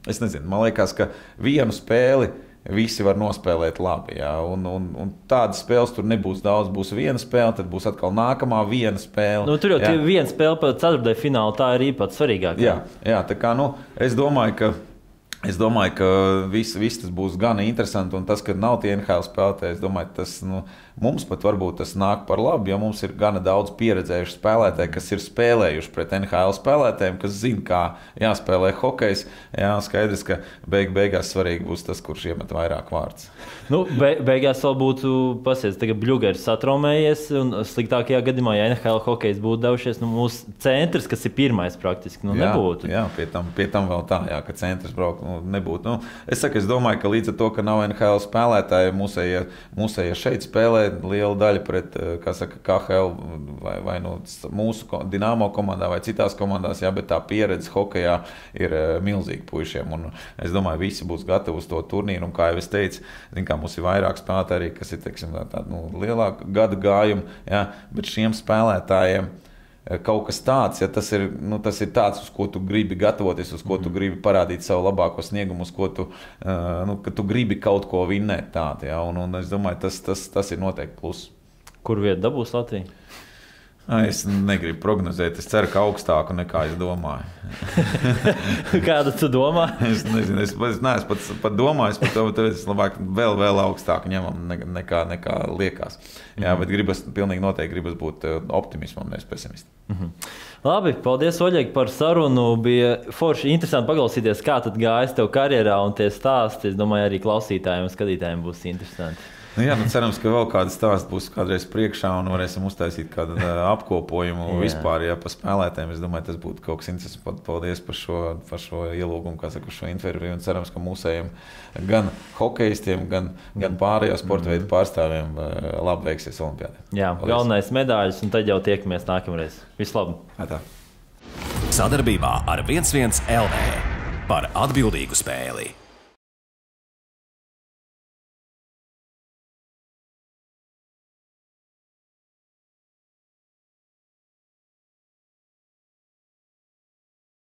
es nezinu, man liekas, ka vienu spēli visi var nospēlēt labi. Jā, un, un, un tādas spēles tur nebūs daudz. Būs viena spēle, tad būs atkal nākamā viena spēle. Nu, tur jau ir viena spēle pēc ceturtajā fināla. Tā ir īpaši svarīgākā. Jā, jā, tā kā nu, es domāju, ka. Es domāju, ka viss, viss tas būs gan interesanti, un tas, ka nav tie NHL spēlētāji, es domāju, tas nu, Mums pat varbūt tas nāk par labu, jo mums ir gana daudz pieredzējuši spēlētāji, kas ir spēlējuši pret NHL spēlētājiem, kas zina, kā jāspēlē hokejs. Jā, skaidrs, ka beig beigās svarīgi būs tas, kurš iemet vairāk vārdus. Nu, be beigās vēl būtu pasies, tagad Bluegers satraumējies, un sliktākajā gadījumā, ja NHL hokejs būtu devušies, nu, mūsu centrs, kas ir pirmais praktiski, nu, jā, nebūtu. Jā, pie tam, pie tam vēl tā, jā, ka centrs braukt, nu, nebūtu. Nu, es, saku, es domāju, ka līdz ar to, ka nav NHL spēlētāji, mūsējie, mūsējie šeit spēlē, liela daļa pret eh, saka, KHL vai, vai nu, mūsu Dienāmo komandā vai citās komandās, jā, bet tā pieredze hokeja ir eh, milzīga puišiem. Un es domāju, visi būs gatavi uz to turnīru. Un, kā jau es teicu, zin, mums ir vairāk spēlētāji, kas ir teiksim, tādi nu, lielāki gada gājumi, jā, bet šiem spēlētājiem kaut kas tāds, ja tas ir, nu, tas ir tāds, uz ko tu gribi gatavoties, uz ko tu mhm. gribi parādīt savu labāko sniegumu, uz ko tu, uh, nu, tu gribi kaut ko vinnēt. Tādu, ja? un, un es domāju, tas, tas, tas ir noteikti pluss. Kur vieta dabūs Latvija? Es negribu prognozēt. Es ceru, ka augstāku nekā es domāju. Kādu tu domā? es nezinu, es, es neesmu pat, pat domājis par to, bet es labāk vēl, vēl augstāk ņemam nekā, nekā liekas. Jā, mhm. bet gribas, pilnīgi noteikti gribas būt eh, optimismam, nevis pesimistam. Mm -hmm. Labi, paldies, Oļeg, par sarunu. Bija forši interesanti paklausīties, kā tad gājas tev karjerā un tie stāsti. Es domāju, arī klausītājiem un skatītājiem būs interesanti. Nu, jā, nu cerams, ka vēl kāda stāsta būs kādreiz priekšā un varēsim uztaisīt kādu apkopojumu jā. vispār jā, par spēlētājiem. Es domāju, tas būtu kaut kas interesants. Paldies par šo, par šo ielūgumu, kā saka, šo interviju. Un cerams, ka mūsējiem gan hokeistiem, gan, gan pārējo sporta veidu pārstāvjiem labi veiksies Olimpijādē. Jā, Paldies. galvenais medaļas, un tad jau tiekamies nākamreiz. Vislabāk! Sadarbībā ar 11 LV par atbildīgu spēli.